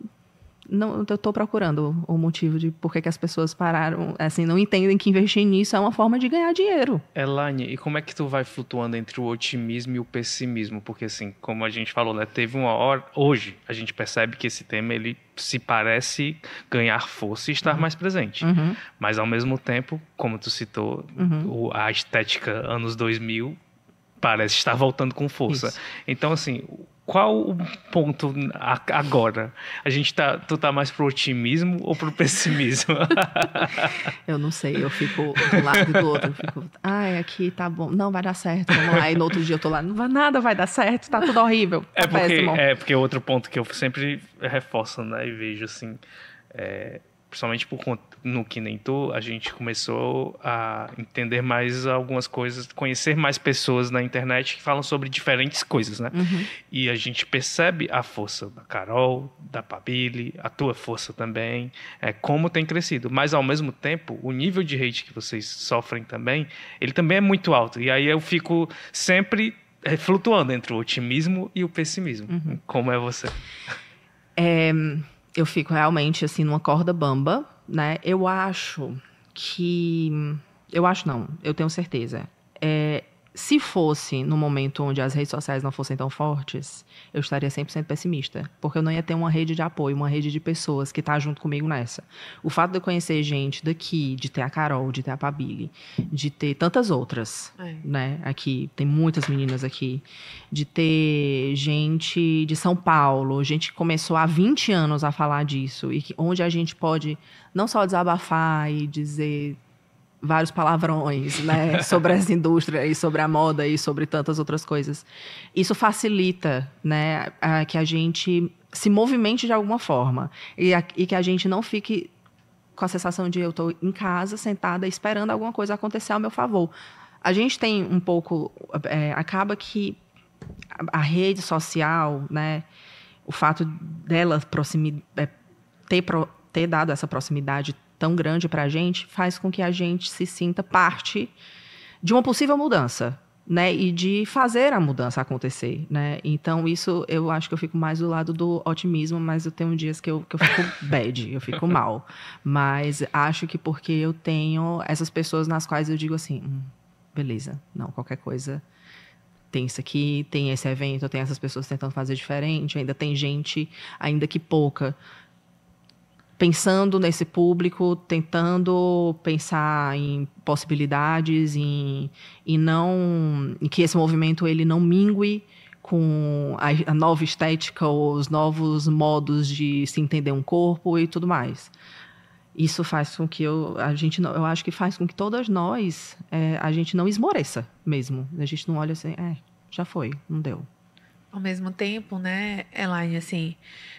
não eu estou procurando o motivo de por que, as pessoas pararam, assim, não entendem que investir nisso é uma forma de ganhar dinheiro. Elaine, e como é que tu vai flutuando entre o otimismo e o pessimismo? Porque assim, como a gente falou, né, teve uma hora, hoje a gente percebe que esse tema ele se parece ganhar força e estar uhum. mais presente. Uhum. Mas ao mesmo tempo, como tu citou, uhum. a estética anos 2000 parece estar voltando com força. Isso. Então assim, qual o ponto agora? A gente tá, tu tá mais pro otimismo ou pro pessimismo? <laughs> eu não sei, eu fico do lado e do outro, eu fico, ai, aqui tá bom, não vai dar certo, vamos lá. E no outro dia eu tô lá, não vai nada, vai dar certo, tá tudo horrível. Tá é porque, péssimo. é porque outro ponto que eu sempre reforço, né, e vejo assim, é, principalmente por no que nem tu, a gente começou a entender mais algumas coisas, conhecer mais pessoas na internet que falam sobre diferentes coisas, né? Uhum. E a gente percebe a força da Carol, da Pabili, a tua força também, é, como tem crescido. Mas ao mesmo tempo, o nível de hate que vocês sofrem também, ele também é muito alto. E aí eu fico sempre é, flutuando entre o otimismo e o pessimismo. Uhum. Como é você? É eu fico realmente assim numa corda bamba, né? Eu acho que eu acho não, eu tenho certeza. É, se fosse no momento onde as redes sociais não fossem tão fortes, eu estaria 100% pessimista, porque eu não ia ter uma rede de apoio, uma rede de pessoas que está junto comigo nessa. O fato de eu conhecer gente daqui, de ter a Carol, de ter a Pabili, de ter tantas outras, é. né, aqui, tem muitas meninas aqui, de ter gente de São Paulo, gente que começou há 20 anos a falar disso, e que, onde a gente pode não só desabafar e dizer vários palavrões, né, <laughs> sobre essa indústria e sobre a moda e sobre tantas outras coisas. Isso facilita, né, a, que a gente se movimente de alguma forma e, a, e que a gente não fique com a sensação de eu estou em casa sentada esperando alguma coisa acontecer ao meu favor. A gente tem um pouco, é, acaba que a, a, rede social, né, o fato dela proximi, é, ter, pro, ter dado essa proximidade tão grande para a gente faz com que a gente se sinta parte de uma possível mudança, né? E de fazer a mudança acontecer, né? Então, isso eu acho que eu fico mais do lado do otimismo, mas eu tenho dias que eu, que eu fico <laughs> bad, eu fico mal. Mas acho que porque eu tenho essas pessoas nas quais eu digo assim, hum, beleza, não, qualquer coisa tem isso aqui, tem esse evento, tem essas pessoas tentando fazer diferente, ainda tem gente, ainda que pouca, pensando nesse público, tentando pensar em possibilidades, em, em não, em que esse movimento ele não mingue com a, a nova estética, os novos modos de se entender um corpo e tudo mais. Isso faz com que eu, a gente, eu acho que faz com que todas nós, é, a gente não esmoreça mesmo. A gente não olha assim, é, já foi, não deu. Ao mesmo tempo, né, Elaine, assim,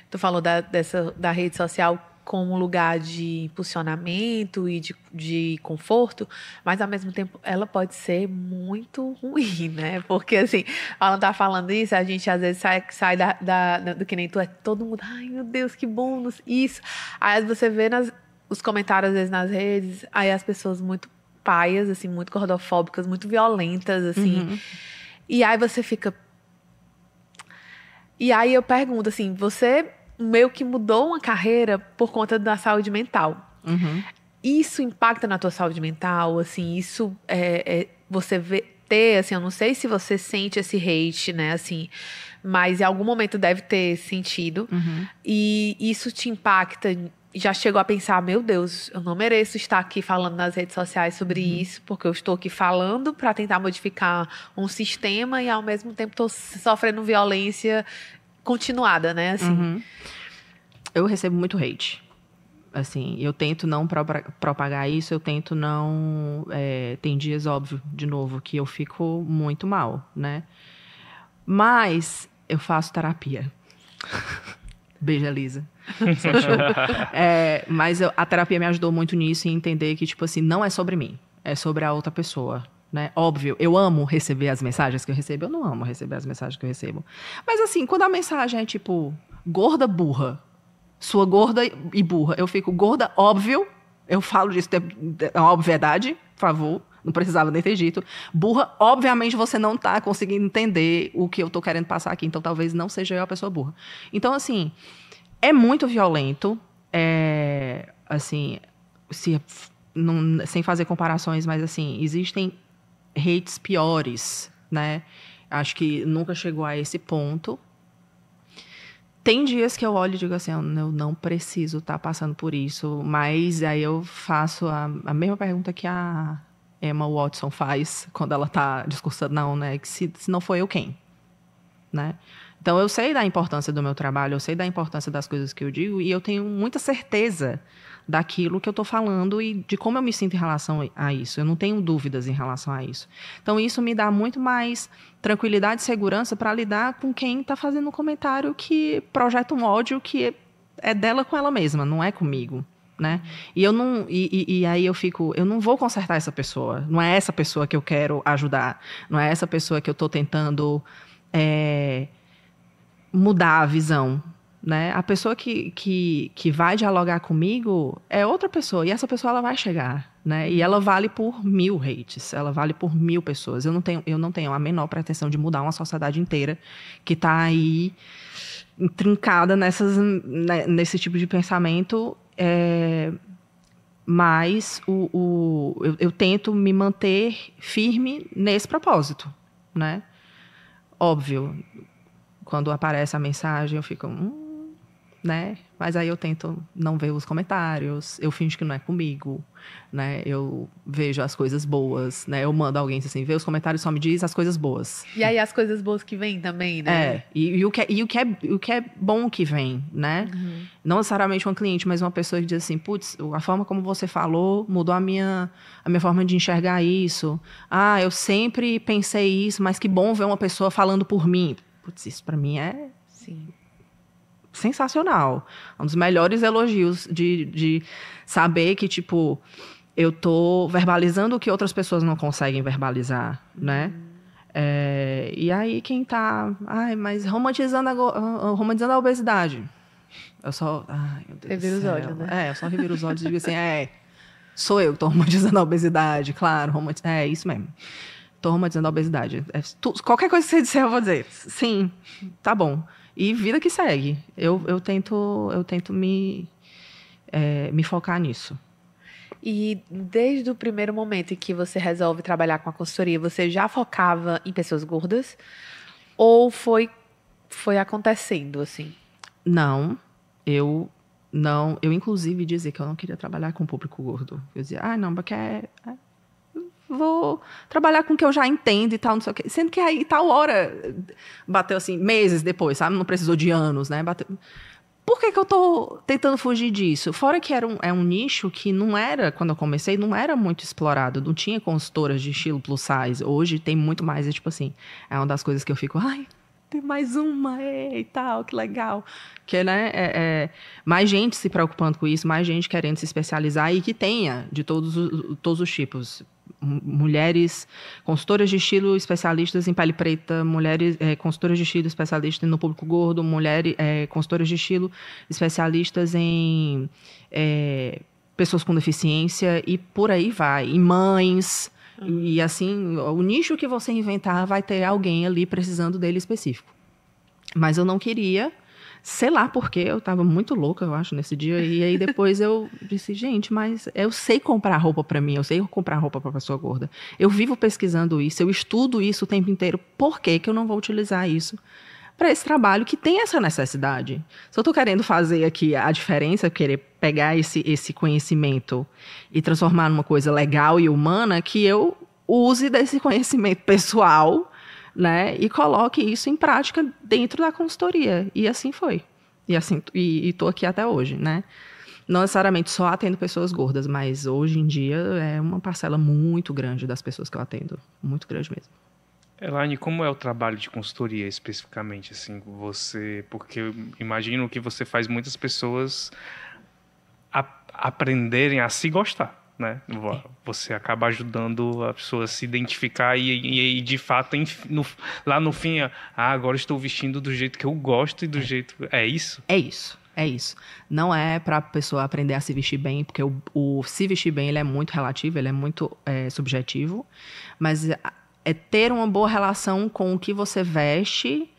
tu falou da, dessa, da rede social como lugar de impulsionamento e de, de conforto, mas ao mesmo tempo ela pode ser muito ruim, <laughs> né? Porque assim, ela tá falando isso, a gente às vezes sai, sai da, da, do que nem tu, é todo mundo, ai meu Deus, que bom, isso. Aí você vê nas, os comentários às vezes nas redes, aí as pessoas muito paias, assim, muito gordofóbicas, muito violentas, assim. Uhum. E aí você fica. E aí eu pergunto assim, você meio que mudou uma carreira por conta da saúde mental. Uhum. Isso impacta na tua saúde mental? Assim, isso é, é, você vê, ter, assim, eu não sei se você sente esse hate, né? Assim, mas em algum momento deve ter sentido. Uhum. E isso te impacta? Já chegou a pensar, meu Deus, eu não mereço estar aqui falando nas redes sociais sobre Uhum. isso, porque eu estou aqui falando para tentar modificar um sistema e ao mesmo tempo estou sofrendo violência continuada, né? Assim. Uhum. Eu recebo muito hate. Assim, eu tento não propa- propagar isso, eu tento não. é, tem dias, óbvio, de novo, que eu fico muito mal, né? Mas eu faço terapia. <laughs> Sou <laughs> show. É, mas eu- a terapia me ajudou muito nisso em entender que, tipo assim, não é sobre mim, é sobre a outra pessoa. Né? Óbvio, eu amo receber as mensagens que eu recebo, eu não amo receber as mensagens que eu recebo. Mas assim, quando a mensagem é tipo, gorda burra, sua gorda e burra, eu fico gorda, óbvio, eu falo disso, é uma obviedade, por favor, não precisava nem ter dito. Burra, obviamente você não tá conseguindo entender o que eu tô querendo passar aqui, então talvez não seja eu a pessoa burra. Então, assim, é muito violento, é, assim, se, não- sem fazer comparações, mas assim, existem hates piores, né? Acho que nunca chegou a esse ponto. Tem dias que eu olho e digo assim, eu não- preciso estar passando por isso, mas aí eu faço a, a mesma pergunta que a Emma Watson faz quando ela está discursando, não, né? Que se, se não foi eu, quem? Né? Então eu sei da importância do meu trabalho, eu sei da importância das coisas que eu digo e eu tenho muita certeza daquilo que eu estou falando e de como eu me sinto em relação a isso. Eu não tenho dúvidas em relação a isso. Então isso me dá muito mais tranquilidade e segurança para lidar com quem está fazendo um comentário que projeta um ódio que é dela com ela mesma, não é comigo. Né? E eu não e, e- e aí eu fico, eu não vou consertar essa pessoa. Não é essa pessoa que eu quero ajudar. Não é essa pessoa que eu estou tentando é, mudar a visão. Né? A pessoa que, que, que vai dialogar comigo é outra pessoa, e essa pessoa ela vai chegar. Né? E ela vale por mil hates, ela vale por mil pessoas. Eu não tenho, eu não tenho a menor pretensão de mudar uma sociedade inteira que está aí intrincada nessas, né, nesse tipo de pensamento. é, mas o, o- eu, eu tento me manter firme nesse propósito. Né? Óbvio, quando aparece a mensagem, eu fico. "Hum", né? Mas aí eu tento não ver os comentários, eu finjo que não é comigo, né? Eu vejo as coisas boas, né? Eu mando alguém assim, vê os comentários, só me diz as coisas boas. E aí as coisas boas que vêm também, né? É, e, e o que é, e o, que é, o que é bom que vem, né? Uhum. Não necessariamente um cliente, mas uma pessoa que diz assim, putz, a forma como você falou mudou a minha, a minha forma de enxergar isso. Ah, eu sempre pensei isso, mas que bom ver uma pessoa falando por mim. Putz, isso pra mim é Sim. Sensacional. Um dos melhores elogios de, de saber que, tipo, eu tô verbalizando o que outras pessoas não conseguem verbalizar, né? É, e aí quem tá, ai, mas romantizando a, go- ah, romantizando a obesidade. Eu só, ai, meu Deus Revira do os céu. olhos, né? É, eu só reviro os olhos e digo assim, é, sou eu que tô romantizando a obesidade, claro, romanti- é isso mesmo. Tô romantizando a obesidade. É, tu- qualquer coisa que você disser, eu vou dizer, sim, tá bom. E vida que segue. Eu, eu tento, eu tento me, é, me focar nisso. E desde o primeiro momento em que você resolve trabalhar com a consultoria, você já focava em pessoas gordas? Ou foi, foi acontecendo, assim? Não, eu não. Eu, inclusive, dizia que eu não queria trabalhar com público gordo. Eu dizia, ah, não, porque é, é, vou trabalhar com o que eu já entendo e tal, não sei o quê. Sendo que aí, tal hora, bateu assim, meses depois, sabe? Não precisou de anos, né? Bateu. Por que, que eu tô tentando fugir disso? Fora que era um, é um nicho que não era, quando eu comecei, não era muito explorado. Não tinha consultoras de estilo plus size. Hoje tem muito mais, é tipo assim, é uma das coisas que eu fico, ai, tem mais uma, e tal, que legal. Que, né, é, é, mais gente se preocupando com isso, mais gente querendo se especializar e que tenha de todos os, todos os tipos. Mulheres consultoras de estilo especialistas em pele preta, mulheres é, consultoras de estilo especialistas no público gordo, mulheres é, consultoras de estilo especialistas em é, pessoas com deficiência e por aí vai. E mães. E assim, o nicho que você inventar vai ter alguém ali precisando dele específico. Mas eu não queria, sei lá porque eu estava muito louca, eu acho, nesse dia. E aí depois eu disse, gente, mas eu sei comprar roupa para mim, eu sei comprar roupa para pessoa gorda. Eu vivo pesquisando isso, eu estudo isso o tempo inteiro. Por que, que eu não vou utilizar isso para esse trabalho que tem essa necessidade. Se eu estou querendo fazer aqui a diferença, querer pegar esse, esse conhecimento e transformar numa coisa legal e humana, que eu use desse <laughs> conhecimento pessoal né, e coloque isso em prática dentro da consultoria. E assim foi. E assim e estou aqui até hoje, né? Não necessariamente só atendo pessoas gordas, mas hoje em dia é uma parcela muito grande das pessoas que eu atendo, muito grande mesmo. Elaine, como é o trabalho de consultoria especificamente, assim, você, porque eu imagino que você faz muitas pessoas a, aprenderem a se gostar, né? Você acaba ajudando a pessoa a se identificar e, e, e de fato, no, lá no fim, ah, agora estou vestindo do jeito que eu gosto e do é. jeito... É isso? É isso. É isso. Não é para a pessoa aprender a se vestir bem, porque o, o, se vestir bem ele é muito relativo, ele é muito é, subjetivo, mas é ter uma boa relação com o que você veste,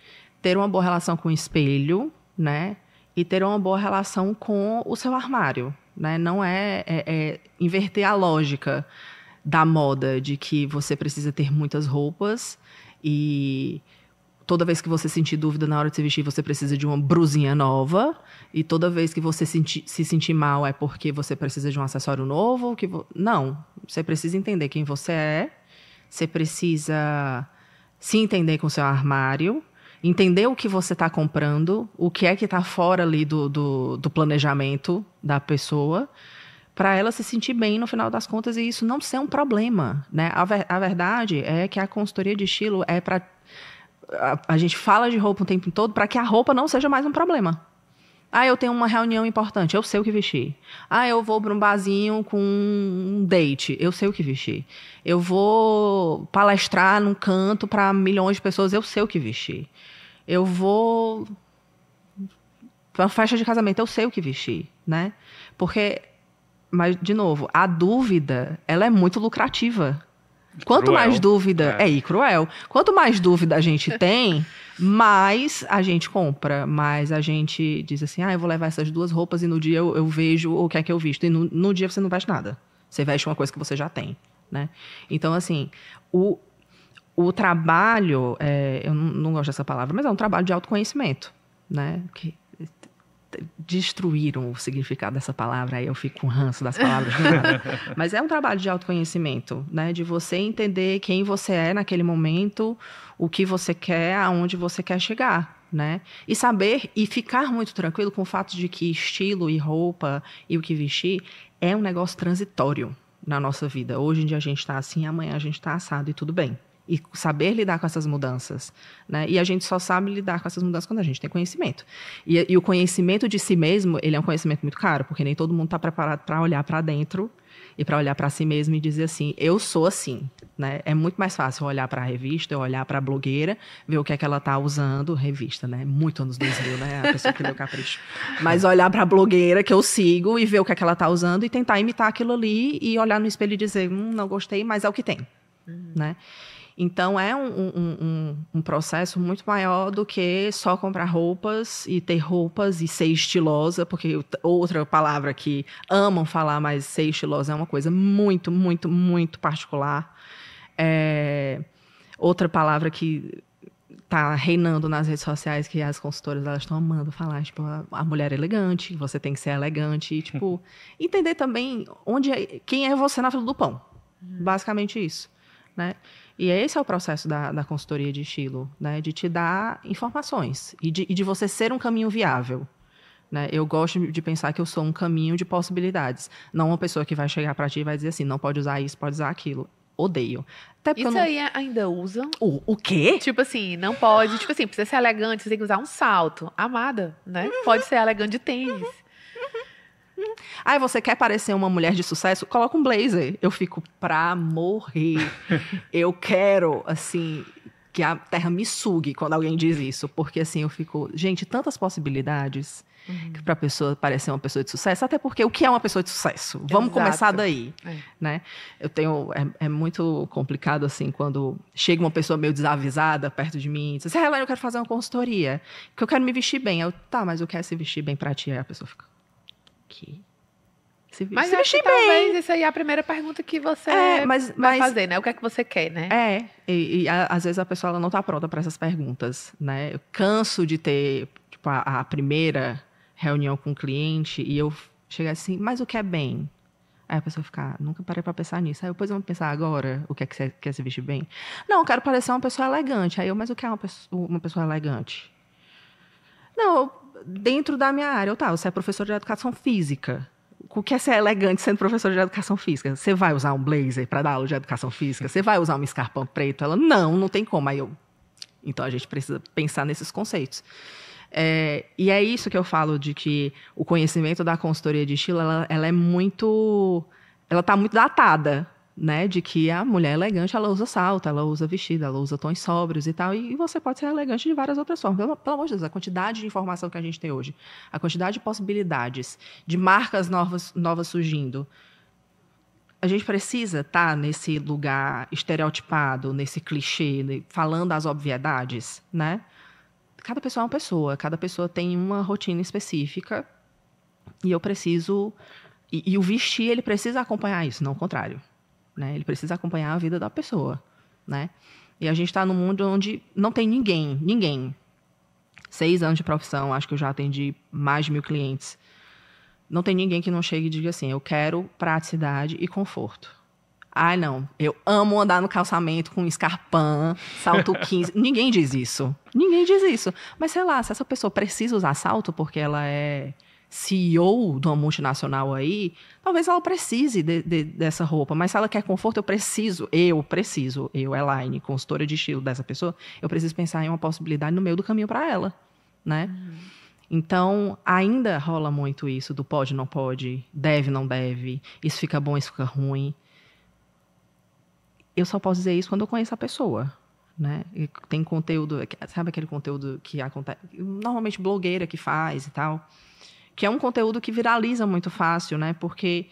ter uma boa relação com o espelho, né? E ter uma boa relação com o seu armário, né? Não é, é, é inverter a lógica da moda de que você precisa ter muitas roupas e toda vez que você sentir dúvida na hora de se vestir, você precisa de uma brusinha nova. E toda vez que você senti, se sentir mal é porque você precisa de um acessório novo. Que vo... Não. Você precisa entender quem você é você precisa se entender com o seu armário, entender o que você está comprando, o que é que está fora ali do, do, do, planejamento da pessoa, para ela se sentir bem no final das contas e isso não ser um problema. Né? A, ver, a verdade é que a consultoria de estilo é para. A, a gente fala de roupa o tempo todo para que a roupa não seja mais um problema. Ah, eu tenho uma reunião importante, eu sei o que vestir. Ah, eu vou para um barzinho com um date, eu sei o que vestir. Eu vou palestrar num canto para milhões de pessoas, eu sei o que vestir. Eu vou para festa de casamento, eu sei o que vestir, né? Porque mas de novo, a dúvida, ela é muito lucrativa. Quanto cruel. mais dúvida. É. é, e cruel. Quanto mais dúvida a gente <laughs> tem, mais a gente compra. Mais a gente diz assim: ah, eu vou levar essas duas roupas e no dia eu, eu vejo o que é que eu visto. E no, no, dia você não veste nada. Você veste uma coisa que você já tem. Né? Então, assim, o, o trabalho, é, eu não, não, gosto dessa palavra, mas é um trabalho de autoconhecimento. Né? Que destruíram o significado dessa palavra, aí eu fico com ranço das palavras. <laughs> Mas é um trabalho de autoconhecimento, né? De você entender quem você é naquele momento, o que você quer, aonde você quer chegar, né? E saber e ficar muito tranquilo com o fato de que estilo e roupa e o que vestir é um negócio transitório na nossa vida. Hoje em dia a gente está assim, amanhã a gente está assado e tudo bem e saber lidar com essas mudanças. Né? E a gente só sabe lidar com essas mudanças quando a gente tem conhecimento. E, e o conhecimento de si mesmo, ele é um conhecimento muito caro, porque nem todo mundo está preparado para olhar para dentro e para olhar para si mesmo e dizer assim, eu sou assim. Né? É muito mais fácil olhar para a revista, olhar para a blogueira, ver o que é que ela está usando, revista, né? Muito anos 2000, né? A pessoa que deu capricho. <laughs> Mas olhar para a blogueira que eu sigo e ver o que é que ela está usando e tentar imitar aquilo ali e olhar no espelho e dizer, hum, não gostei, mas é o que tem, uhum. né? Então é um, um, um, um, processo muito maior do que só comprar roupas e ter roupas e ser estilosa, porque outra palavra que amam falar, mas ser estilosa é uma coisa muito, muito, muito particular. É, outra palavra que está reinando nas redes sociais que as consultoras elas estão amando falar, tipo, a, a, mulher é elegante, você tem que ser elegante, e, tipo, <laughs> entender também onde é, quem é você na fila do pão. Uhum. Basicamente isso, né? E esse é o processo da, da consultoria de estilo, né? De te dar informações e de, e de você ser um caminho viável. Né? Eu gosto de pensar que eu sou um caminho de possibilidades. Não uma pessoa que vai chegar para ti e vai dizer assim, não pode usar isso, pode usar aquilo. Odeio. Isso não... aí ainda usam? O, o quê? Tipo assim, não pode. Tipo assim, precisa ser elegante, você tem que usar um salto. Amada, né? Uhum. Pode ser elegante de tênis. Ah, você quer parecer uma mulher de sucesso? Coloca um blazer. Eu fico pra morrer. <laughs> eu quero, assim, que a terra me sugue quando alguém diz isso. Porque, assim, eu fico. Gente, tantas possibilidades uhum. para a pessoa parecer uma pessoa de sucesso. Até porque o que é uma pessoa de sucesso? Vamos Exato. começar daí. É. Né? Eu tenho. É, é, muito complicado, assim, quando chega uma pessoa meio desavisada perto de mim e diz assim: ah, eu quero fazer uma consultoria. Que eu quero me vestir bem. Eu, tá, mas eu quero se vestir bem para ti. Aí a pessoa fica. Que? Se, Mas se acho que vestir bem. talvez isso aí é a primeira pergunta que você É, mas- vai mas- fazer, né? O que é que você quer, né? É, e, e a- às vezes a pessoa ela não está pronta para essas perguntas, né? Eu canso de ter tipo, a, a primeira reunião com o cliente e eu chegar assim, mas o que é bem? Aí a pessoa fica, "Ah, nunca parei para pensar nisso. Aí depois eu vou pensar agora, o que é que você quer se vestir bem? Não, eu quero parecer uma pessoa elegante. Aí eu, mas o que é uma pessoa, uma pessoa elegante? Não, eu- dentro da minha área, eu tá, você é professor de educação física. O que é ser elegante sendo professor de educação física? Você vai usar um blazer para dar aula de educação física? Você vai usar um escarpão preto? Ela, não, não tem como. Aí eu, então a gente precisa pensar nesses conceitos. É, e é isso que eu falo de que o conhecimento da consultoria de estilo, ela, ela é muito, ela está muito datada, né? De que a mulher elegante, ela usa salto, ela usa vestido, ela usa tons sóbrios e tal. E, você pode ser elegante de várias outras formas. Pelo, pelo amor de Deus, a quantidade de informação que a gente tem hoje, a quantidade de possibilidades, de marcas novas, novas surgindo. A gente precisa estar nesse lugar estereotipado, nesse clichê, né, falando as obviedades, né? Cada pessoa é uma pessoa, cada pessoa tem uma rotina específica e eu preciso e, e o vestir ele precisa acompanhar isso, não o contrário, né? Ele precisa acompanhar a vida da pessoa, né? E a gente está num mundo onde não tem ninguém, ninguém. Seis anos de profissão, acho que eu já atendi mais de mil clientes. Não tem ninguém que não chegue e diga assim: eu quero praticidade e conforto. Ai, não, eu amo andar no calçamento com escarpão, salto <laughs> 15. Ninguém diz isso. Ninguém diz isso. Mas sei lá, se essa pessoa precisa usar salto porque ela é CEO de uma multinacional aí, talvez ela precise de- de- dessa roupa. Mas se ela quer conforto, eu preciso, eu preciso, eu, Elaine, consultora de estilo dessa pessoa, eu preciso pensar em uma possibilidade no meio do caminho para ela, né? Então, ainda rola muito isso do pode, não pode, deve, não deve, isso fica bom, isso fica ruim. Eu só posso dizer isso quando eu conheço a pessoa, né? Tem conteúdo, sabe aquele conteúdo que acontece, normalmente blogueira que faz e tal, que é um conteúdo que viraliza muito fácil, né? Porque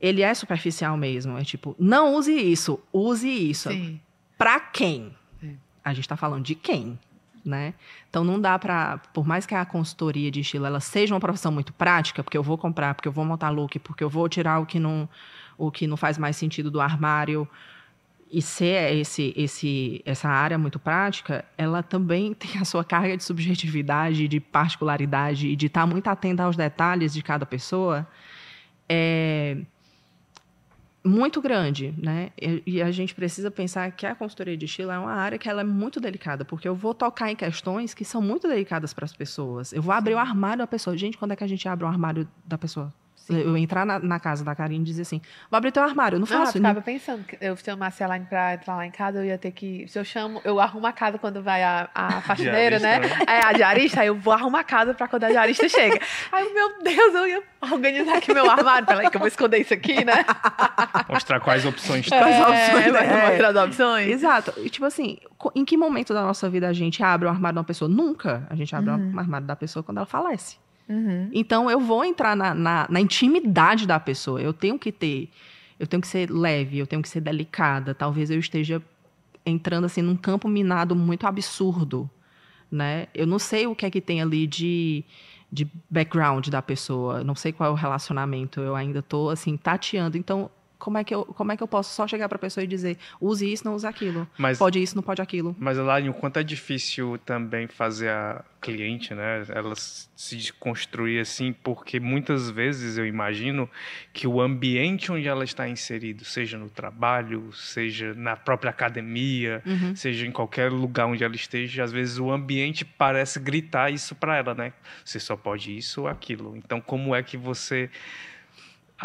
ele é superficial mesmo, é tipo, não use isso, use isso. Sim. Pra quem? É. A gente está falando de quem, né? Então não dá para, por mais que a consultoria de estilo ela seja uma profissão muito prática, porque eu vou comprar, porque eu vou montar look, porque eu vou tirar o que não, o que não faz mais sentido do armário e ser esse, esse, essa área muito prática, ela também <laughs> tem a sua carga de subjetividade, de particularidade e de estar muito atenta aos detalhes de cada pessoa. É, muito grande, né? E, a gente precisa pensar que a consultoria de estilo é uma área que ela é muito delicada, porque eu vou tocar em questões que são muito delicadas para as pessoas. Eu vou abrir o armário da pessoa. Gente, quando é que a gente abre o armário da pessoa? Eu entrar na, na casa da Karine e dizer assim: vou abrir teu armário. Eu não Não, eu faço. ficava pensando, que eu chamasse a Line pra entrar lá em casa, eu ia ter que. Se eu chamo, eu arrumo a casa quando vai a, a <laughs> faxineira, né? Diarista, É, a diarista, aí eu vou arrumar a casa pra quando a diarista chega. Aí, meu Deus, eu ia organizar aqui meu armário. Peraí, que eu vou esconder isso aqui, né? <laughs> Mostrar quais opções tem. Quais opções, é. mostrar as opções. Exato. E, tipo assim, em que momento da nossa vida a gente abre o armário de uma pessoa? Nunca. A gente abre o armário da pessoa quando ela falece. Uhum. Então eu vou entrar na, na, na intimidade da pessoa. Eu tenho que ter, eu tenho que ser leve, eu tenho que ser delicada. Talvez eu esteja entrando assim num campo minado muito absurdo, né? Eu não sei o que é que tem ali de, de background da pessoa. Não sei qual é o relacionamento. Eu ainda estou assim tateando. Então como é que eu como é que eu posso só chegar para a pessoa e dizer use isso, não use aquilo, Mas, pode isso, não pode aquilo? mas Elaine, o quanto é difícil também fazer a cliente, né? Ela se desconstruir assim, porque muitas vezes eu imagino que o ambiente onde ela está inserido, seja no trabalho, seja na própria academia, Uhum. seja em qualquer lugar onde ela esteja, às vezes o ambiente parece gritar isso para ela, né? Você só pode isso ou aquilo. Então, como é que você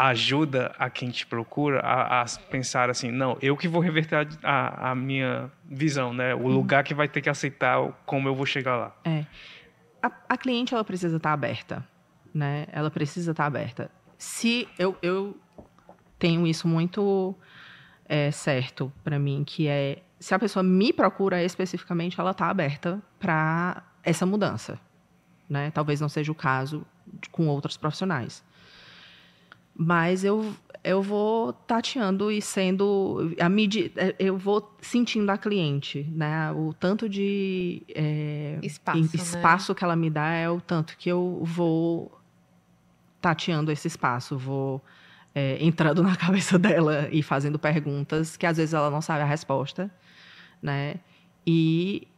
ajuda a quem te procura a, a pensar assim, não, eu que vou reverter a, a- minha visão, né? O lugar que vai ter que aceitar como eu vou chegar lá. a, a cliente ela precisa estar aberta, né? Ela precisa estar aberta. Se eu, eu tenho isso muito é, certo para mim, que é se a pessoa me procura especificamente, ela está aberta para essa mudança, né? Talvez não seja o caso com outros profissionais, mas eu eu vou tateando e sendo a medi eu vou sentindo a cliente, né? O tanto de é, Espaço, né? espaço que ela me dá é o tanto que eu vou tateando esse espaço, vou é, entrando <laughs> na cabeça dela e fazendo perguntas que às vezes ela não sabe a resposta, né? E,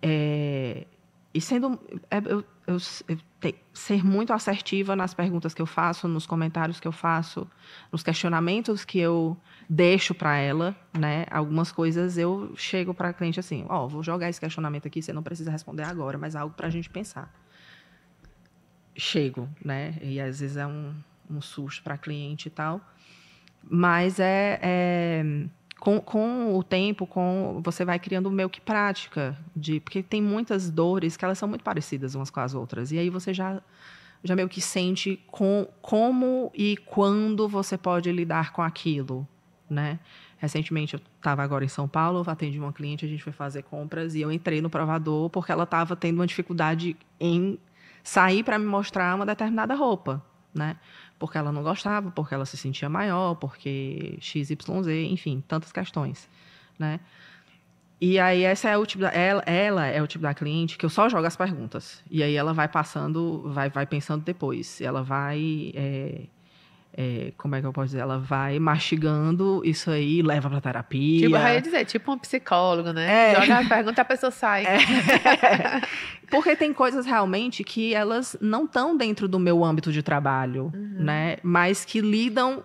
é, e sendo é, eu, eu, eu te, ser muito assertiva nas perguntas que eu faço, nos comentários que eu faço, nos questionamentos que eu deixo para ela, né? Algumas coisas eu chego para a cliente assim, ó, oh, vou jogar esse questionamento aqui, você não precisa responder agora, mas algo para a gente pensar. Chego, né? E às vezes é um, um susto para cliente e tal, mas é, é com, com o tempo, com você vai criando meio que prática de porque tem muitas dores que elas são muito parecidas umas com as outras e aí você já já meio que sente com, como e quando você pode lidar com aquilo, né? Recentemente eu estava agora em São Paulo, atendi uma cliente, a gente foi fazer compras e eu entrei no provador porque ela estava tendo uma dificuldade em sair para me mostrar uma determinada roupa, né? Porque ela não gostava, porque ela se sentia maior, porque XYZ, enfim, tantas questões, né? E aí essa é tipo da, ela, ela é o tipo da cliente que eu só jogo as perguntas. E aí ela vai passando, vai, vai pensando depois. Ela vai é, é, como é que eu posso dizer? Ela vai mastigando isso aí, leva pra terapia. Tipo, eu ia dizer, tipo um psicólogo, né? É. Joga a pergunta, a pessoa sai. É. <laughs> Porque tem coisas realmente que elas não estão dentro do meu âmbito de trabalho, uhum. né? Mas que lidam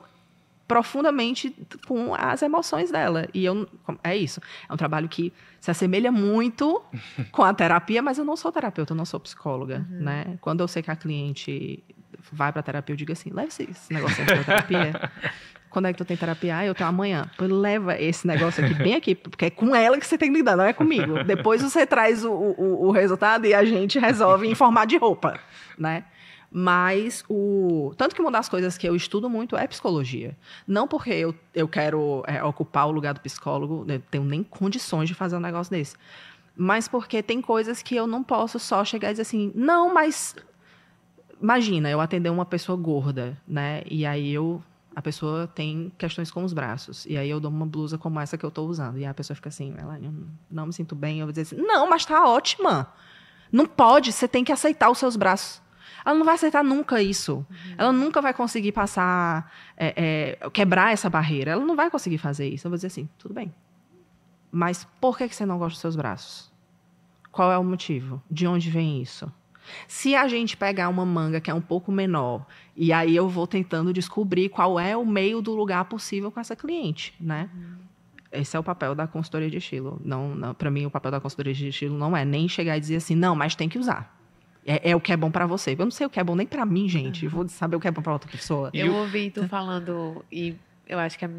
profundamente com as emoções dela. E eu é isso. É um trabalho que se assemelha muito <laughs> com a terapia, mas eu não sou terapeuta, eu não sou psicóloga, uhum. né? Quando eu sei que a cliente vai para terapia, eu digo assim: leva esse, negócio aqui para terapia. <laughs> Quando é que tu tem terapia? Ah, eu tenho amanhã. Pois leva esse negócio aqui bem aqui, porque é com ela que você tem que lidar, não é comigo. Depois você traz o, o, o resultado e a gente resolve em formato de roupa, né? Mas o. Tanto que uma das coisas que eu estudo muito é psicologia. Não porque eu, eu quero é, ocupar o lugar do psicólogo, eu tenho nem condições de fazer um negócio desse. Mas porque tem coisas que eu não posso só chegar e dizer assim, não, mas imagina, eu atender uma pessoa gorda, né? E aí eu a pessoa tem questões com os braços. E aí eu dou uma blusa como essa que eu estou usando. E a pessoa fica assim, ela não me sinto bem. Eu vou dizer assim, não, mas está ótima. Não pode, você tem que aceitar os seus braços. Ela não vai aceitar nunca isso. Uhum. Ela nunca vai conseguir passar, é, é, quebrar essa barreira. Ela não vai conseguir fazer isso. Eu vou dizer assim, tudo bem. Mas por que você não gosta dos seus braços? Qual é o motivo? De onde vem isso? Se a gente pegar uma manga que é um pouco menor, e aí eu vou tentando descobrir qual é o meio do lugar possível com essa cliente, né? Uhum. Esse é o papel da consultoria de estilo. Não, não para mim, o papel da consultoria de estilo não é nem chegar e dizer assim, não, mas tem que usar. É, é o que é bom para você. Eu não sei o que é bom nem para mim, gente. Eu vou saber o que é bom para outra pessoa. Eu ouvi tu falando e eu acho que é,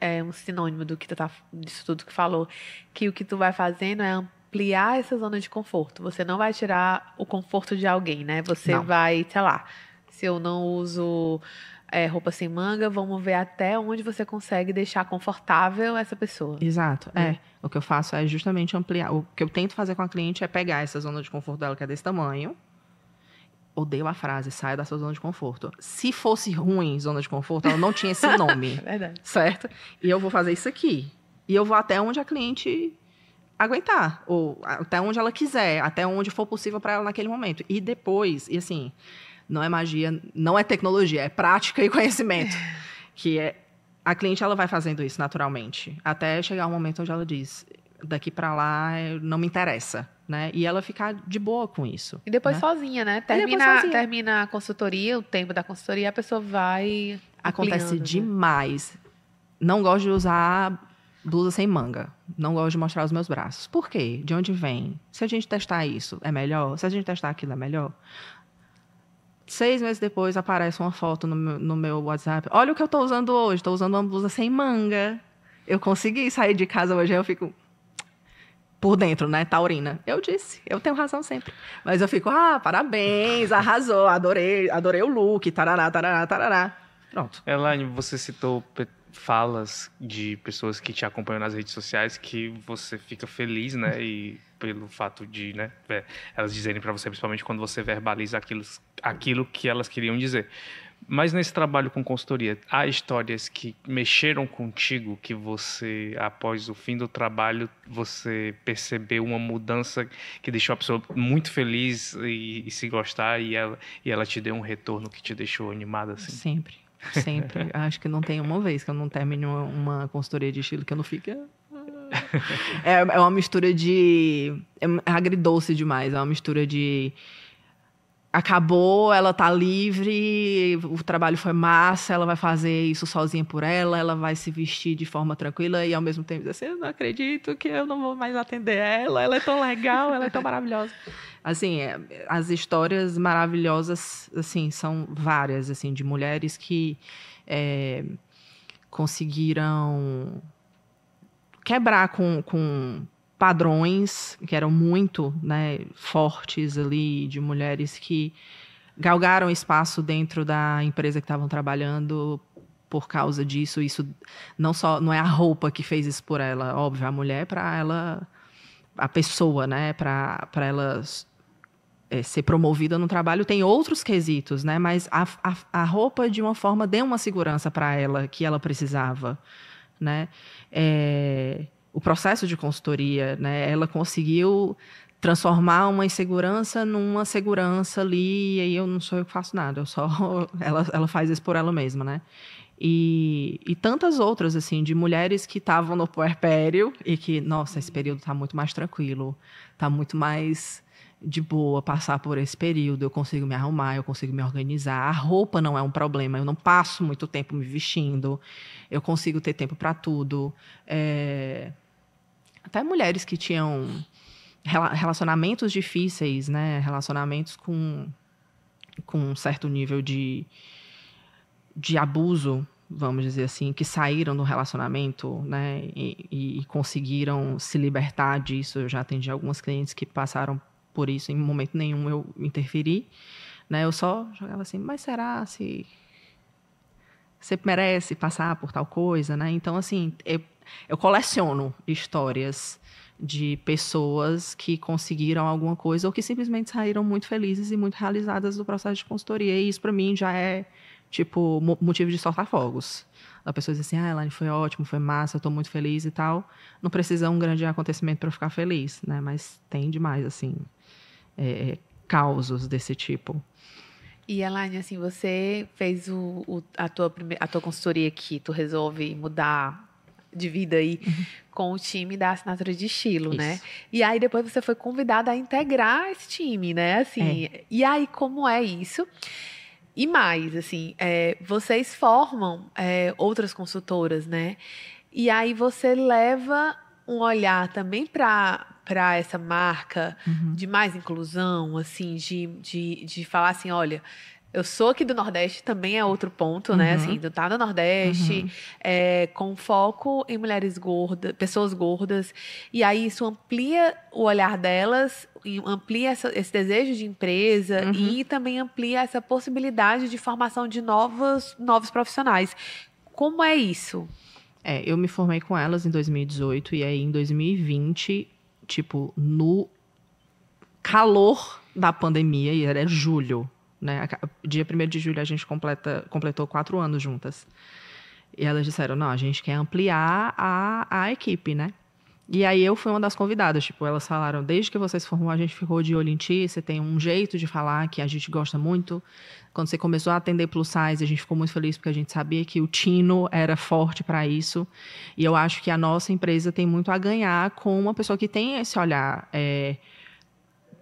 é um sinônimo do que tu tá disso tudo que falou, que o que tu vai fazendo é ampliar essa zona de conforto. Você não vai tirar o conforto de alguém, né? Você não. vai, sei lá, se eu não uso é, roupa sem manga, vamos ver até onde você consegue deixar confortável essa pessoa. Exato. É. é. O que eu faço é justamente ampliar. O que eu tento fazer com a cliente é pegar essa zona de conforto dela, que é desse tamanho. Odeio a frase, saia da sua zona de conforto. Se fosse ruim zona de conforto, ela não tinha esse <laughs> nome. É verdade. Certo? E eu vou fazer isso aqui. E eu vou até onde a cliente aguentar, ou até onde ela quiser, até onde for possível para ela naquele momento. E depois, e assim, não é magia, não é tecnologia, é prática e conhecimento, <laughs> que é a cliente ela vai fazendo isso naturalmente, até chegar um momento onde ela diz, daqui para lá não me interessa, né? E ela ficar de boa com isso. E depois né? sozinha, né? Termina, sozinha. termina a consultoria, o tempo da consultoria, a pessoa vai acontece né? demais. Não gosto de usar blusa sem manga. Não gosto de mostrar os meus braços. Por quê? De onde vem? Se a gente testar isso, é melhor? Se a gente testar aquilo, é melhor? Seis meses depois aparece uma foto no meu, no meu WhatsApp. Olha o que eu estou usando hoje. Estou usando uma blusa sem manga. Eu consegui sair de casa hoje. Eu fico por dentro, né? Taurina. Eu disse, eu tenho razão sempre. Mas eu fico, ah, parabéns, arrasou, adorei, adorei o look, tarará, tarará, tarará. Pronto. Elaine, você citou falas de pessoas que te acompanham nas redes sociais que você fica feliz, né? E pelo fato de, né, elas dizerem para você, principalmente quando você verbaliza aquilo, aquilo que elas queriam dizer. Mas nesse trabalho com consultoria, há histórias que mexeram contigo, que você, após o fim do trabalho, você percebeu uma mudança que deixou a pessoa muito feliz e, e se gostar e ela, e ela te deu um retorno que te deixou animada assim? Sempre. Sempre. <laughs> Acho que não tem uma vez que eu não termine uma, uma consultoria de estilo que eu não fique. <laughs> É, é uma mistura de. É agridoce demais. É uma mistura de acabou, ela tá livre, o trabalho foi massa, ela vai fazer isso sozinha por ela, ela vai se vestir de forma tranquila e ao mesmo tempo dizer assim, eu não acredito que eu não vou mais atender ela, ela é tão legal, ela é tão maravilhosa. Assim, é, as histórias maravilhosas, assim, são várias, assim, de mulheres que é, conseguiram quebrar com, com padrões que eram muito né, fortes ali de mulheres que galgaram espaço dentro da empresa que estavam trabalhando por causa disso. Isso não só não é a roupa que fez isso por ela, óbvio, a mulher para ela a pessoa, né, para para ela é, ser promovida no trabalho tem outros quesitos, né? Mas a, a, a roupa de uma forma deu uma segurança para ela que ela precisava, né? É, o processo de consultoria, né? Ela conseguiu transformar uma insegurança numa segurança ali, e aí eu não sou eu que faço nada, eu só <laughs> ela, ela faz isso por ela mesma, né? E, e tantas outras, assim, de mulheres que estavam no puerpério e que, nossa, esse período está muito mais tranquilo, está muito mais de boa passar por esse período, eu consigo me arrumar, eu consigo me organizar. A roupa não é um problema, eu não passo muito tempo me vestindo, eu consigo ter tempo para tudo. É até mulheres que tinham relacionamentos difíceis, né? Relacionamentos com, com um certo nível de, de abuso, vamos dizer assim, que saíram do relacionamento, né? E, e conseguiram se libertar disso. Eu já atendi algumas clientes que passaram por isso. Em momento nenhum eu interferi, né? Eu só jogava assim, mas será se você merece passar por tal coisa, né? Então, assim, eu eu coleciono histórias de pessoas que conseguiram alguma coisa ou que simplesmente saíram muito felizes e muito realizadas do processo de consultoria. E isso, para mim, já é, tipo, motivo de soltar fogos. A pessoa diz assim, ah, Elaine, foi ótimo, foi massa, eu estou muito feliz e tal. Não precisa um grande acontecimento para ficar feliz, né? Mas tem demais, assim, é, causos desse tipo. E, Elaine, assim, você fez o, o, a, tua a tua consultoria aqui, tu resolve mudar de vida aí uhum. com o time da assinatura de estilo, né? Isso. né? E aí depois você foi convidada a integrar esse time, né? Assim, é. e aí como é isso? E mais, assim, é, vocês formam é, outras consultoras, né? E aí você leva um olhar também para para essa marca uhum. de mais inclusão, assim, de, de, de falar assim, olha, eu sou aqui do Nordeste, também é outro ponto, né? uhum. né? Assim, do tá no Nordeste, uhum. é, com foco em mulheres gordas, pessoas gordas. E aí isso amplia o olhar delas, amplia essa, esse desejo de empresa uhum. e também amplia essa possibilidade de formação de novos, novos profissionais. Como é isso? É, eu me formei com elas em 2018 e aí em 2020, tipo, no calor da pandemia, e era julho, né? Dia 1 de julho a gente completa, completou quatro anos juntas. E elas disseram, não, a gente quer ampliar a, a equipe, né? E aí eu fui uma das convidadas, tipo, elas falaram, desde que você se formou, a gente ficou de olho em ti, você tem um jeito de falar que a gente gosta muito. Quando você começou a atender plus size, a gente ficou muito feliz porque a gente sabia que o Tino era forte para isso. E eu acho que a nossa empresa tem muito a ganhar com uma pessoa que tem esse olhar é,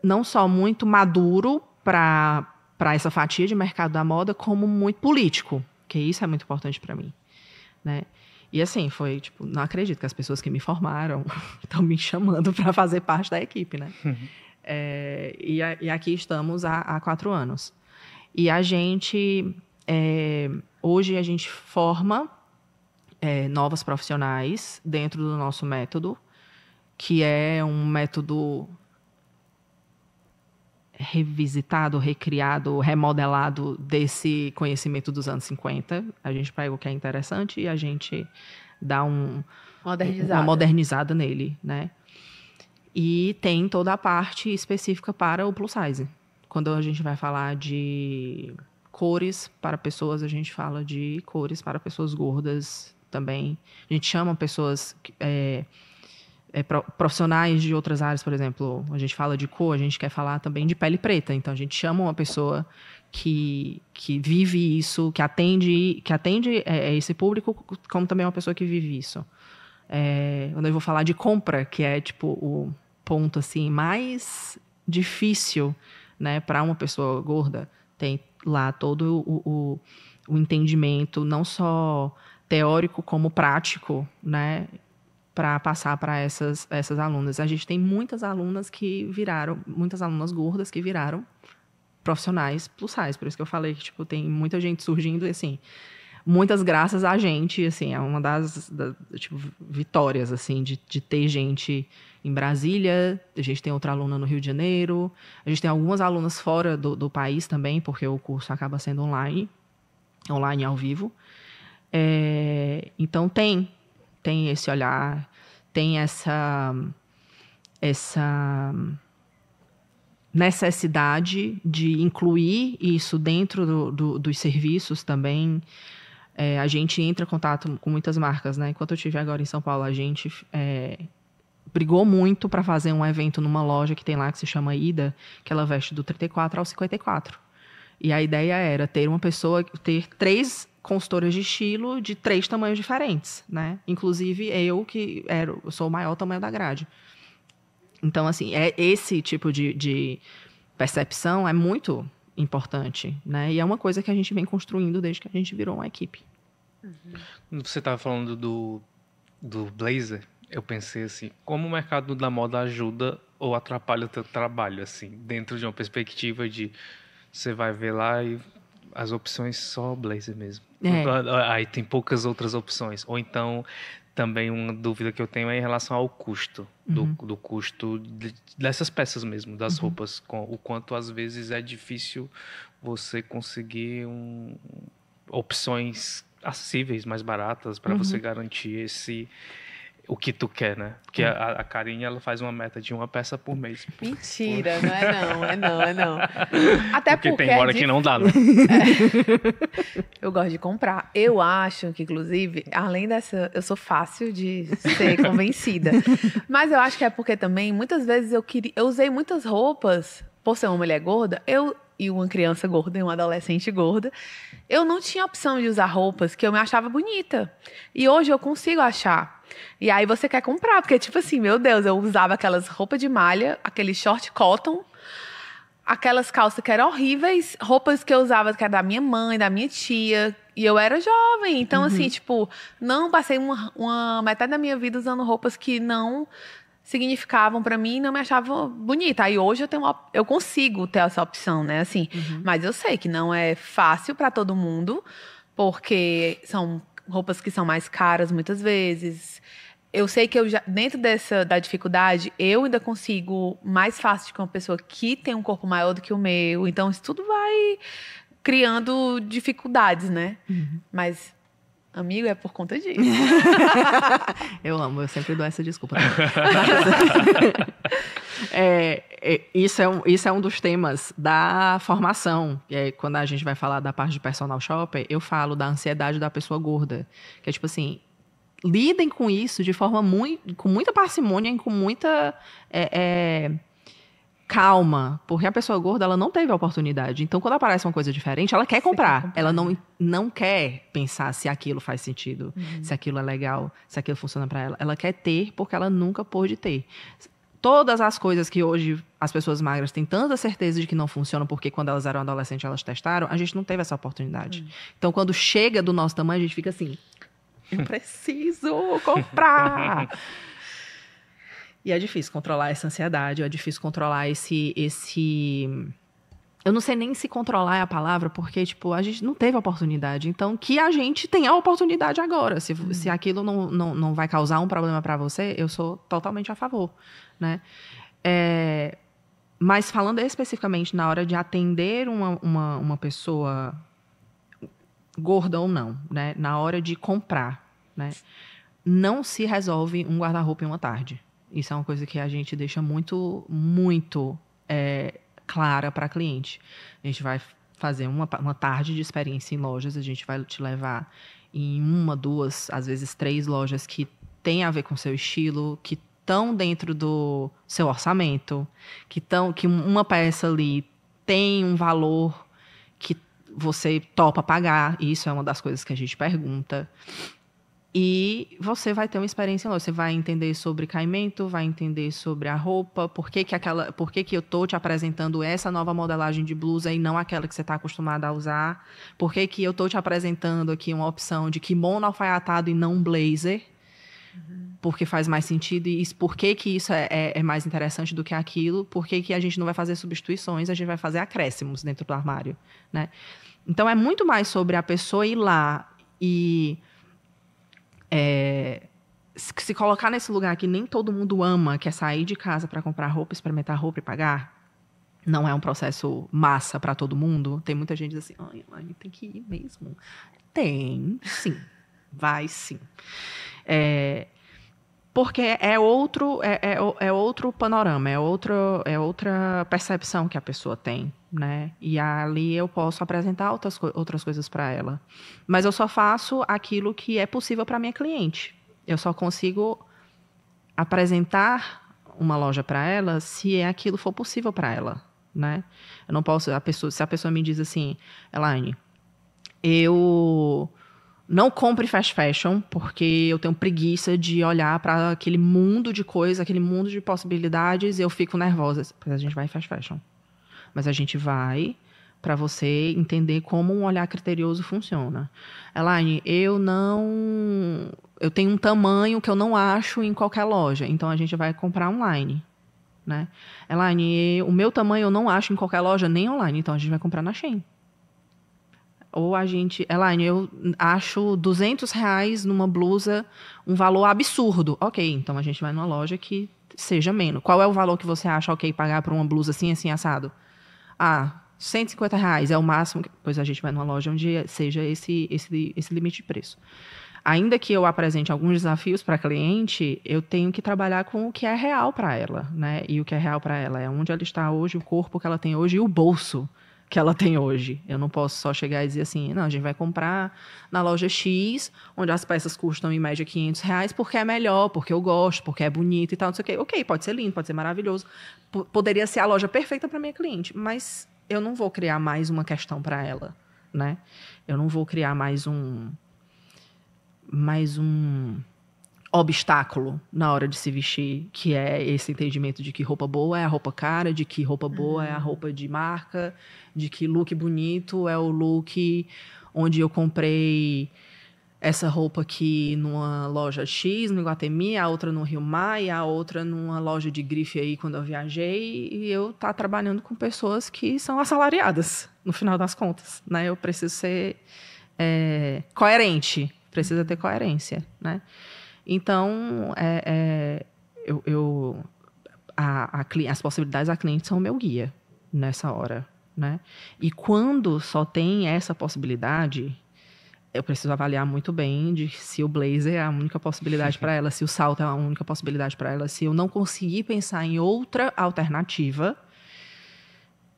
não só muito maduro para para essa fatia de mercado da moda como muito político, que isso é muito importante para mim, né? E assim, foi tipo, não acredito que as pessoas que me formaram <laughs> estão me chamando para fazer parte da equipe, né? Uhum. É, e, e, aqui estamos há, há, quatro anos. E a gente, é, hoje a gente forma é, novas profissionais dentro do nosso método, que é um método revisitado, recriado, remodelado desse conhecimento dos anos 50. A gente pega o que é interessante e a gente dá um, modernizada. uma modernizada nele, né? E tem toda a parte específica para o plus size. Quando a gente vai falar de cores para pessoas, a gente fala de cores para pessoas gordas também. A gente chama pessoas é, é, profissionais de outras áreas, por exemplo, a gente fala de cor, a gente quer falar também de pele preta. Então a gente chama uma pessoa que, que vive isso, que atende, que atende é, é esse público, como também uma pessoa que vive isso. É, eu vou falar de compra, que é tipo o ponto assim mais difícil, né, para uma pessoa gorda, tem lá todo o, o, o entendimento, não só teórico como prático, né, para passar para essas, essas alunas. A gente tem muitas alunas que viraram, muitas alunas gordas que viraram profissionais plus size, por isso que eu falei que tipo tem muita gente surgindo e assim, muitas graças a gente, assim, é uma das, das tipo, vitórias assim de, de ter gente em Brasília, a gente tem outra aluna no Rio de Janeiro, a gente tem algumas alunas fora do, do país também, porque o curso acaba sendo online, online ao vivo. É, então tem, tem esse olhar, tem essa, essa necessidade de incluir isso dentro do, do, dos serviços também. É, a gente entra em contato com muitas marcas, né? Enquanto eu estive agora em São Paulo, a gente é, brigou muito para fazer um evento numa loja que tem lá que se chama Ida, que ela veste do 34 ao 54. E a ideia era ter uma pessoa, ter três consultoras de estilo de três tamanhos diferentes, né? Inclusive eu que era, eu sou o maior tamanho da grade. Então, assim, é esse tipo de, de percepção é muito importante, né? E é uma coisa que a gente vem construindo desde que a gente virou uma equipe. Uhum. Você estava falando do, do blazer, eu pensei assim, como o mercado da moda ajuda ou atrapalha o teu trabalho, assim, dentro de uma perspectiva de você vai ver lá e as opções só blazer mesmo. É. Aí tem poucas outras opções. Ou então, também uma dúvida que eu tenho é em relação ao custo, uhum. do, do, custo de, dessas peças mesmo, das uhum. roupas. Com, o quanto às vezes é difícil você conseguir um, opções acessíveis, mais baratas, para uhum. você garantir esse o que tu quer, né? Porque hum. a, a Karine, ela faz uma meta de uma peça por mês. Mentira, não é não, é não, é não. <laughs> Até porque, porque tem hora é que não dá, né? É. <laughs> Eu gosto de comprar. Eu acho que, inclusive, além dessa... Eu sou fácil de ser convencida. <laughs> Mas eu acho que é porque também, muitas vezes, eu queria... Eu usei muitas roupas, por ser uma mulher gorda, eu e uma criança gorda e uma adolescente gorda, eu não tinha opção de usar roupas que eu me achava bonita. E hoje eu consigo achar. E aí você quer comprar, porque tipo assim, meu Deus, eu usava aquelas roupas de malha, aquele short cotton, aquelas calças que eram horríveis, roupas que eu usava que era da minha mãe, da minha tia, e eu era jovem. Então, uhum. assim, tipo, não passei uma, uma metade da minha vida usando roupas que não significavam para mim e não me achavam bonita. Aí hoje eu tenho uma, eu consigo ter essa opção, né? Assim, uhum. mas eu sei que não é fácil para todo mundo, porque são roupas que são mais caras muitas vezes. Eu sei que eu já, dentro dessa da dificuldade, eu ainda consigo mais fácil que uma pessoa que tem um corpo maior do que o meu. Então isso tudo vai criando dificuldades, né? Uhum. Mas Amigo, é por conta disso. <laughs> eu amo, eu sempre dou essa desculpa. <laughs> é, é, isso, é um, isso é um dos temas da formação. É, quando a gente vai falar da parte de personal shopper, eu falo da ansiedade da pessoa gorda. Que é tipo assim, lidem com isso de forma muito, com muita parcimônia e com muita. É, é calma, porque a pessoa gorda ela não teve a oportunidade. Então, quando aparece uma coisa diferente, ela quer comprar. Quer comprar. Ela não, não quer pensar se aquilo faz sentido, uhum. se aquilo é legal, se aquilo funciona para ela. Ela quer ter porque ela nunca pôde ter. Todas as coisas que hoje as pessoas magras têm tanta certeza de que não funcionam porque quando elas eram adolescentes elas testaram, a gente não teve essa oportunidade. Uhum. Então, quando chega do nosso tamanho, a gente fica assim: eu preciso comprar. <laughs> E é difícil controlar essa ansiedade, é difícil controlar esse esse eu não sei nem se controlar é a palavra, porque, tipo, a gente não teve oportunidade. Então, que a gente tenha a oportunidade agora. Se, uhum. se aquilo não, não, não vai causar um problema para você, eu sou totalmente a favor, né? É, mas falando especificamente na hora de atender uma, uma, uma pessoa gorda ou não, né? Na hora de comprar, né? Não se resolve um guarda-roupa em uma tarde. Isso é uma coisa que a gente deixa muito, muito é, clara para cliente. A gente vai fazer uma, uma tarde de experiência em lojas. A gente vai te levar em uma, duas, às vezes três lojas que tem a ver com seu estilo, que estão dentro do seu orçamento, que tão, que uma peça ali tem um valor que você topa pagar. Isso é uma das coisas que a gente pergunta. E você vai ter uma experiência nova. Você vai entender sobre caimento, vai entender sobre a roupa, por que, que, aquela, por que, que eu estou te apresentando essa nova modelagem de blusa e não aquela que você está acostumada a usar. Por que, que eu estou te apresentando aqui uma opção de kimono alfaiatado e não blazer. Uhum. Porque faz mais sentido e isso, por que, que isso é, é, é, mais interessante do que aquilo? Por que, que a gente não vai fazer substituições, a gente vai fazer acréscimos dentro do armário, né? Então é muito mais sobre a pessoa ir lá e é, se colocar nesse lugar que nem todo mundo ama, que é sair de casa para comprar roupa, experimentar roupa e pagar, não é um processo massa para todo mundo. Tem muita gente assim, ai, ai, tem que ir mesmo. Tem, sim. Vai sim. É, porque é outro, é, é, é, outro panorama, é, outro, é outra percepção que a pessoa tem, né? E ali eu posso apresentar outras, outras coisas para ela. Mas eu só faço aquilo que é possível para minha cliente. Eu só consigo apresentar uma loja para ela se é aquilo for possível para ela, né? Eu não posso, a pessoa, se a pessoa me diz assim, Elaine, eu não compre fast fashion, porque eu tenho preguiça de olhar para aquele mundo de coisas, aquele mundo de possibilidades, e eu fico nervosa. Mas a gente vai em fast fashion. Mas a gente vai para você entender como um olhar criterioso funciona. Elaine, eu não. Eu tenho um tamanho que eu não acho em qualquer loja, então a gente vai comprar online. Né? Elaine, o meu tamanho eu não acho em qualquer loja, nem online, então a gente vai comprar na Shein. Ou a gente, Elaine, eu acho 200 reais numa blusa um valor absurdo. Ok, então a gente vai numa loja que seja menos. Qual é o valor que você acha ok pagar por uma blusa assim, assim, assado? Ah, 150 reais é o máximo. Pois a gente vai numa loja onde seja esse, esse, esse limite de preço. Ainda que eu apresente alguns desafios para a cliente, eu tenho que trabalhar com o que é real para ela, né? E o que é real para ela é onde ela está hoje, o corpo que ela tem hoje e o bolso que ela tem hoje. Eu não posso só chegar e dizer assim, não, a gente vai comprar na loja X, onde as peças custam em média 500 reais, porque é melhor, porque eu gosto, porque é bonito e tal, não sei o quê. Ok, pode ser lindo, pode ser maravilhoso. P poderia ser a loja perfeita para minha cliente, mas eu não vou criar mais uma questão para ela, né? Eu não vou criar mais um mais um obstáculo na hora de se vestir, que é esse entendimento de que roupa boa é a roupa cara, de que roupa boa uhum. é a uhum. roupa de marca, de que look bonito é o look onde eu comprei essa roupa aqui numa loja X no Iguatemi, a outra no Rio Mar e a outra numa loja de grife aí quando eu viajei e eu tá trabalhando com pessoas que são assalariadas no final das contas, né? Eu preciso ser é, coerente, precisa ter coerência, né? Então, é, é, eu, eu a, a, as possibilidades da cliente são o meu guia nessa hora. Né? E quando só tem essa possibilidade, eu preciso avaliar muito bem de se o blazer é a única possibilidade para ela, se o salto é a única possibilidade para ela, se eu não conseguir pensar em outra alternativa,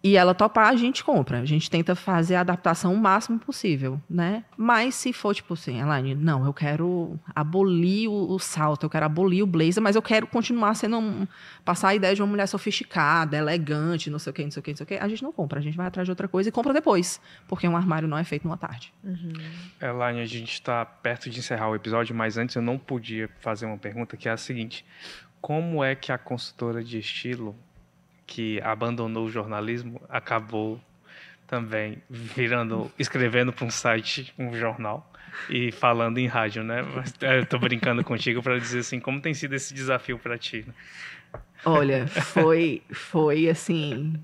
e ela topar, a gente compra. A gente tenta fazer a adaptação o máximo possível, né? Mas se for, tipo assim, Elaine, não, eu quero abolir o, o, salto, eu quero abolir o blazer, mas eu quero continuar sendo um, passar a ideia de uma mulher sofisticada, elegante, não sei o quê, não sei o quê, não sei o quê. A gente não compra, a gente vai atrás de outra coisa e compra depois, porque um armário não é feito numa tarde. Uhum. Elaine, a gente está perto de encerrar o episódio, mas antes eu não podia fazer uma pergunta que é a seguinte: como é que a consultora de estilo que abandonou o jornalismo acabou também virando, escrevendo para um site, um jornal e falando em rádio, né? É, eu tô brincando contigo para dizer assim, como tem sido esse desafio para ti? Né? Olha, foi, foi assim,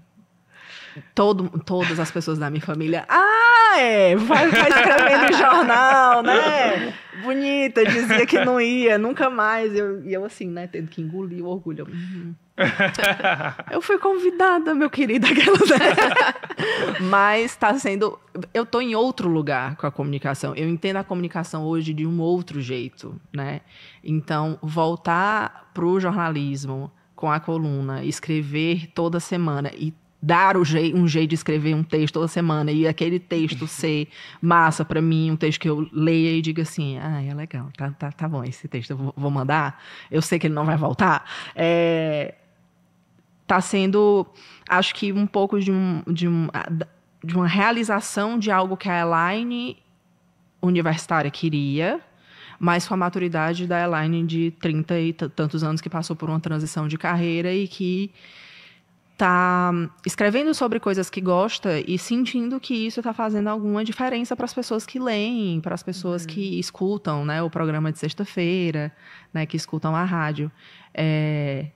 todo, todas as pessoas da minha família, ah, é, vai, vai escrever no jornal, né? Bonita, dizia que não ia, nunca mais. E eu, eu assim, né, tendo que engolir o orgulho. Uhum. eu fui convidada, meu querido, aquelas. Mas está sendo. Eu estou em outro lugar com a comunicação. Eu entendo a comunicação hoje de um outro jeito, né? Então, voltar para o jornalismo com a coluna, escrever toda semana e dar um jeito de escrever um texto toda semana e aquele texto <laughs> ser massa para mim, um texto que eu leia e diga assim, ah, é legal, tá, tá, tá bom, esse texto eu vou, vou mandar, eu sei que ele não vai voltar, é, tá sendo, acho que um pouco de, um, de, um, de uma realização de algo que a Elaine universitária queria, mas com a maturidade da Elaine de 30 e tantos anos que passou por uma transição de carreira e que está escrevendo sobre coisas que gosta e sentindo que isso está fazendo alguma diferença para as pessoas que leem, para as pessoas uhum. que escutam né, o programa de sexta-feira, né, que escutam a rádio. É,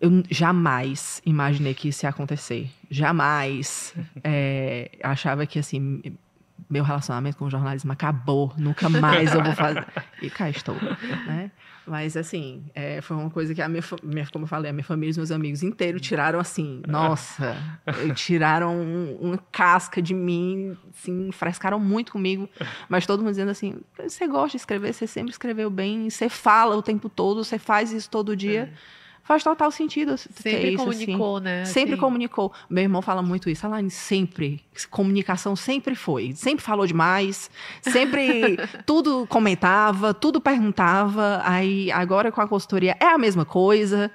eu jamais imaginei que isso ia acontecer. Jamais. <laughs> É, achava que, assim, meu relacionamento com o jornalismo acabou, nunca mais eu vou fazer. E cá estou, né? Mas, assim, é, foi uma coisa que a minha, minha, como eu falei, a minha família e os meus amigos inteiros tiraram, assim, nossa, tiraram um, uma casca de mim, assim, frescaram muito comigo, mas todo mundo dizendo assim, você gosta de escrever, você sempre escreveu bem, você fala o tempo todo, você faz isso todo dia. É faz total sentido. Sempre isso, comunicou, assim. né? Sempre assim. comunicou. Meu irmão fala muito isso. Alain, sempre. Comunicação sempre foi. Sempre falou demais. Sempre <laughs> tudo comentava, tudo perguntava. Aí agora com a consultoria é a mesma coisa.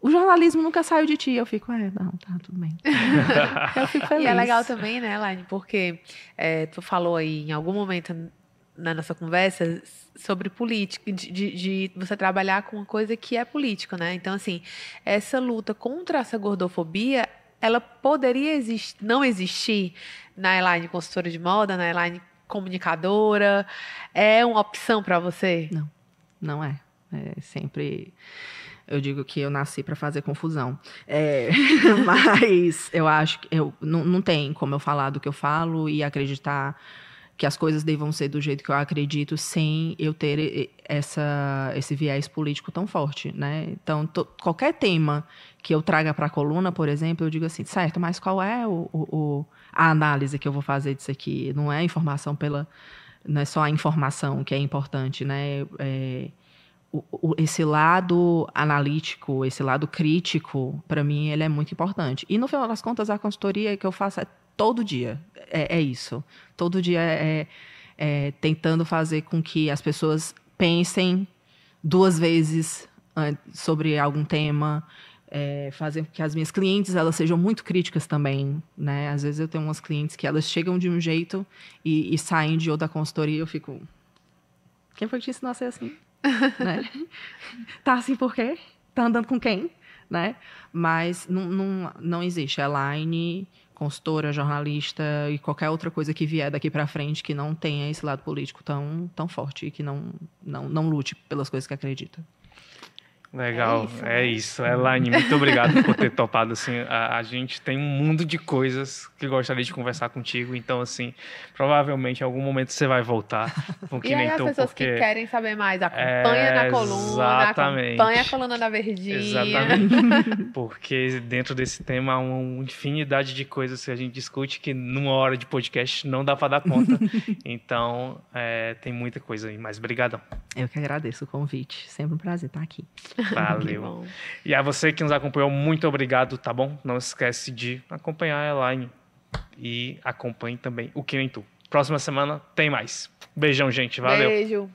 O jornalismo nunca saiu de ti. Eu fico, é, não, tá, tudo bem. <laughs> eu fico feliz. E é legal também, né, Elaine, porque é, tu falou aí em algum momento na nossa conversa sobre política, de, de, de, você trabalhar com uma coisa que é político, né? Então, assim, essa luta contra essa gordofobia, ela poderia existir, não existir na Elaine consultora de moda, na Elaine comunicadora. É uma opção para você? Não, não é. É sempre. Eu digo que eu nasci para fazer confusão. É, <laughs> mas eu acho que eu, não, não tem como eu falar do que eu falo e acreditar que as coisas devam ser do jeito que eu acredito sem eu ter essa, esse viés político tão forte, né? Então, qualquer tema que eu traga para a coluna, por exemplo, eu digo assim, certo, mas qual é o, o, a análise que eu vou fazer disso aqui? Não é informação pela... Não é só a informação que é importante, né? É, o, o, esse lado analítico, esse lado crítico, para mim, ele é muito importante. E, no final das contas, a consultoria que eu faço é todo dia. É, é isso. Todo dia é, é, tentando fazer com que as pessoas pensem duas vezes sobre algum tema, é, fazer com que as minhas clientes elas sejam muito críticas também, né? Às vezes eu tenho umas clientes que elas chegam de um jeito e, e saem de outra consultoria e eu fico, quem foi que te ensinou a ser assim? <laughs> né? Tá assim por quê? Tá andando com quem? Né? Mas não, não, não existe. A line consultora, jornalista e qualquer outra coisa que vier daqui para frente que não tenha esse lado político tão, tão forte e que não, não, não lute pelas coisas que acredita. Legal, é isso, é isso. Elaine, muito obrigado por ter topado. Assim, a, a, gente tem um mundo de coisas que gostaria de conversar contigo. Então, assim, provavelmente em algum momento você vai voltar. <laughs> e aí as pessoas porque... que querem saber mais, acompanha é, na coluna, exatamente. acompanha a coluna da Verdinha. Exatamente. <laughs> porque dentro desse tema há uma infinidade de coisas que a gente discute que numa hora de podcast não dá para dar conta. <laughs> então, é, tem muita coisa aí. Mas brigadão. Eu que agradeço o convite. Sempre um prazer estar aqui. <laughs> Valeu. e a você que nos acompanhou, muito obrigado, tá bom? Não esquece de acompanhar a Elaine e acompanhe também o Que Nem Tu. Próxima semana tem mais. Beijão, gente. Valeu. Beijo.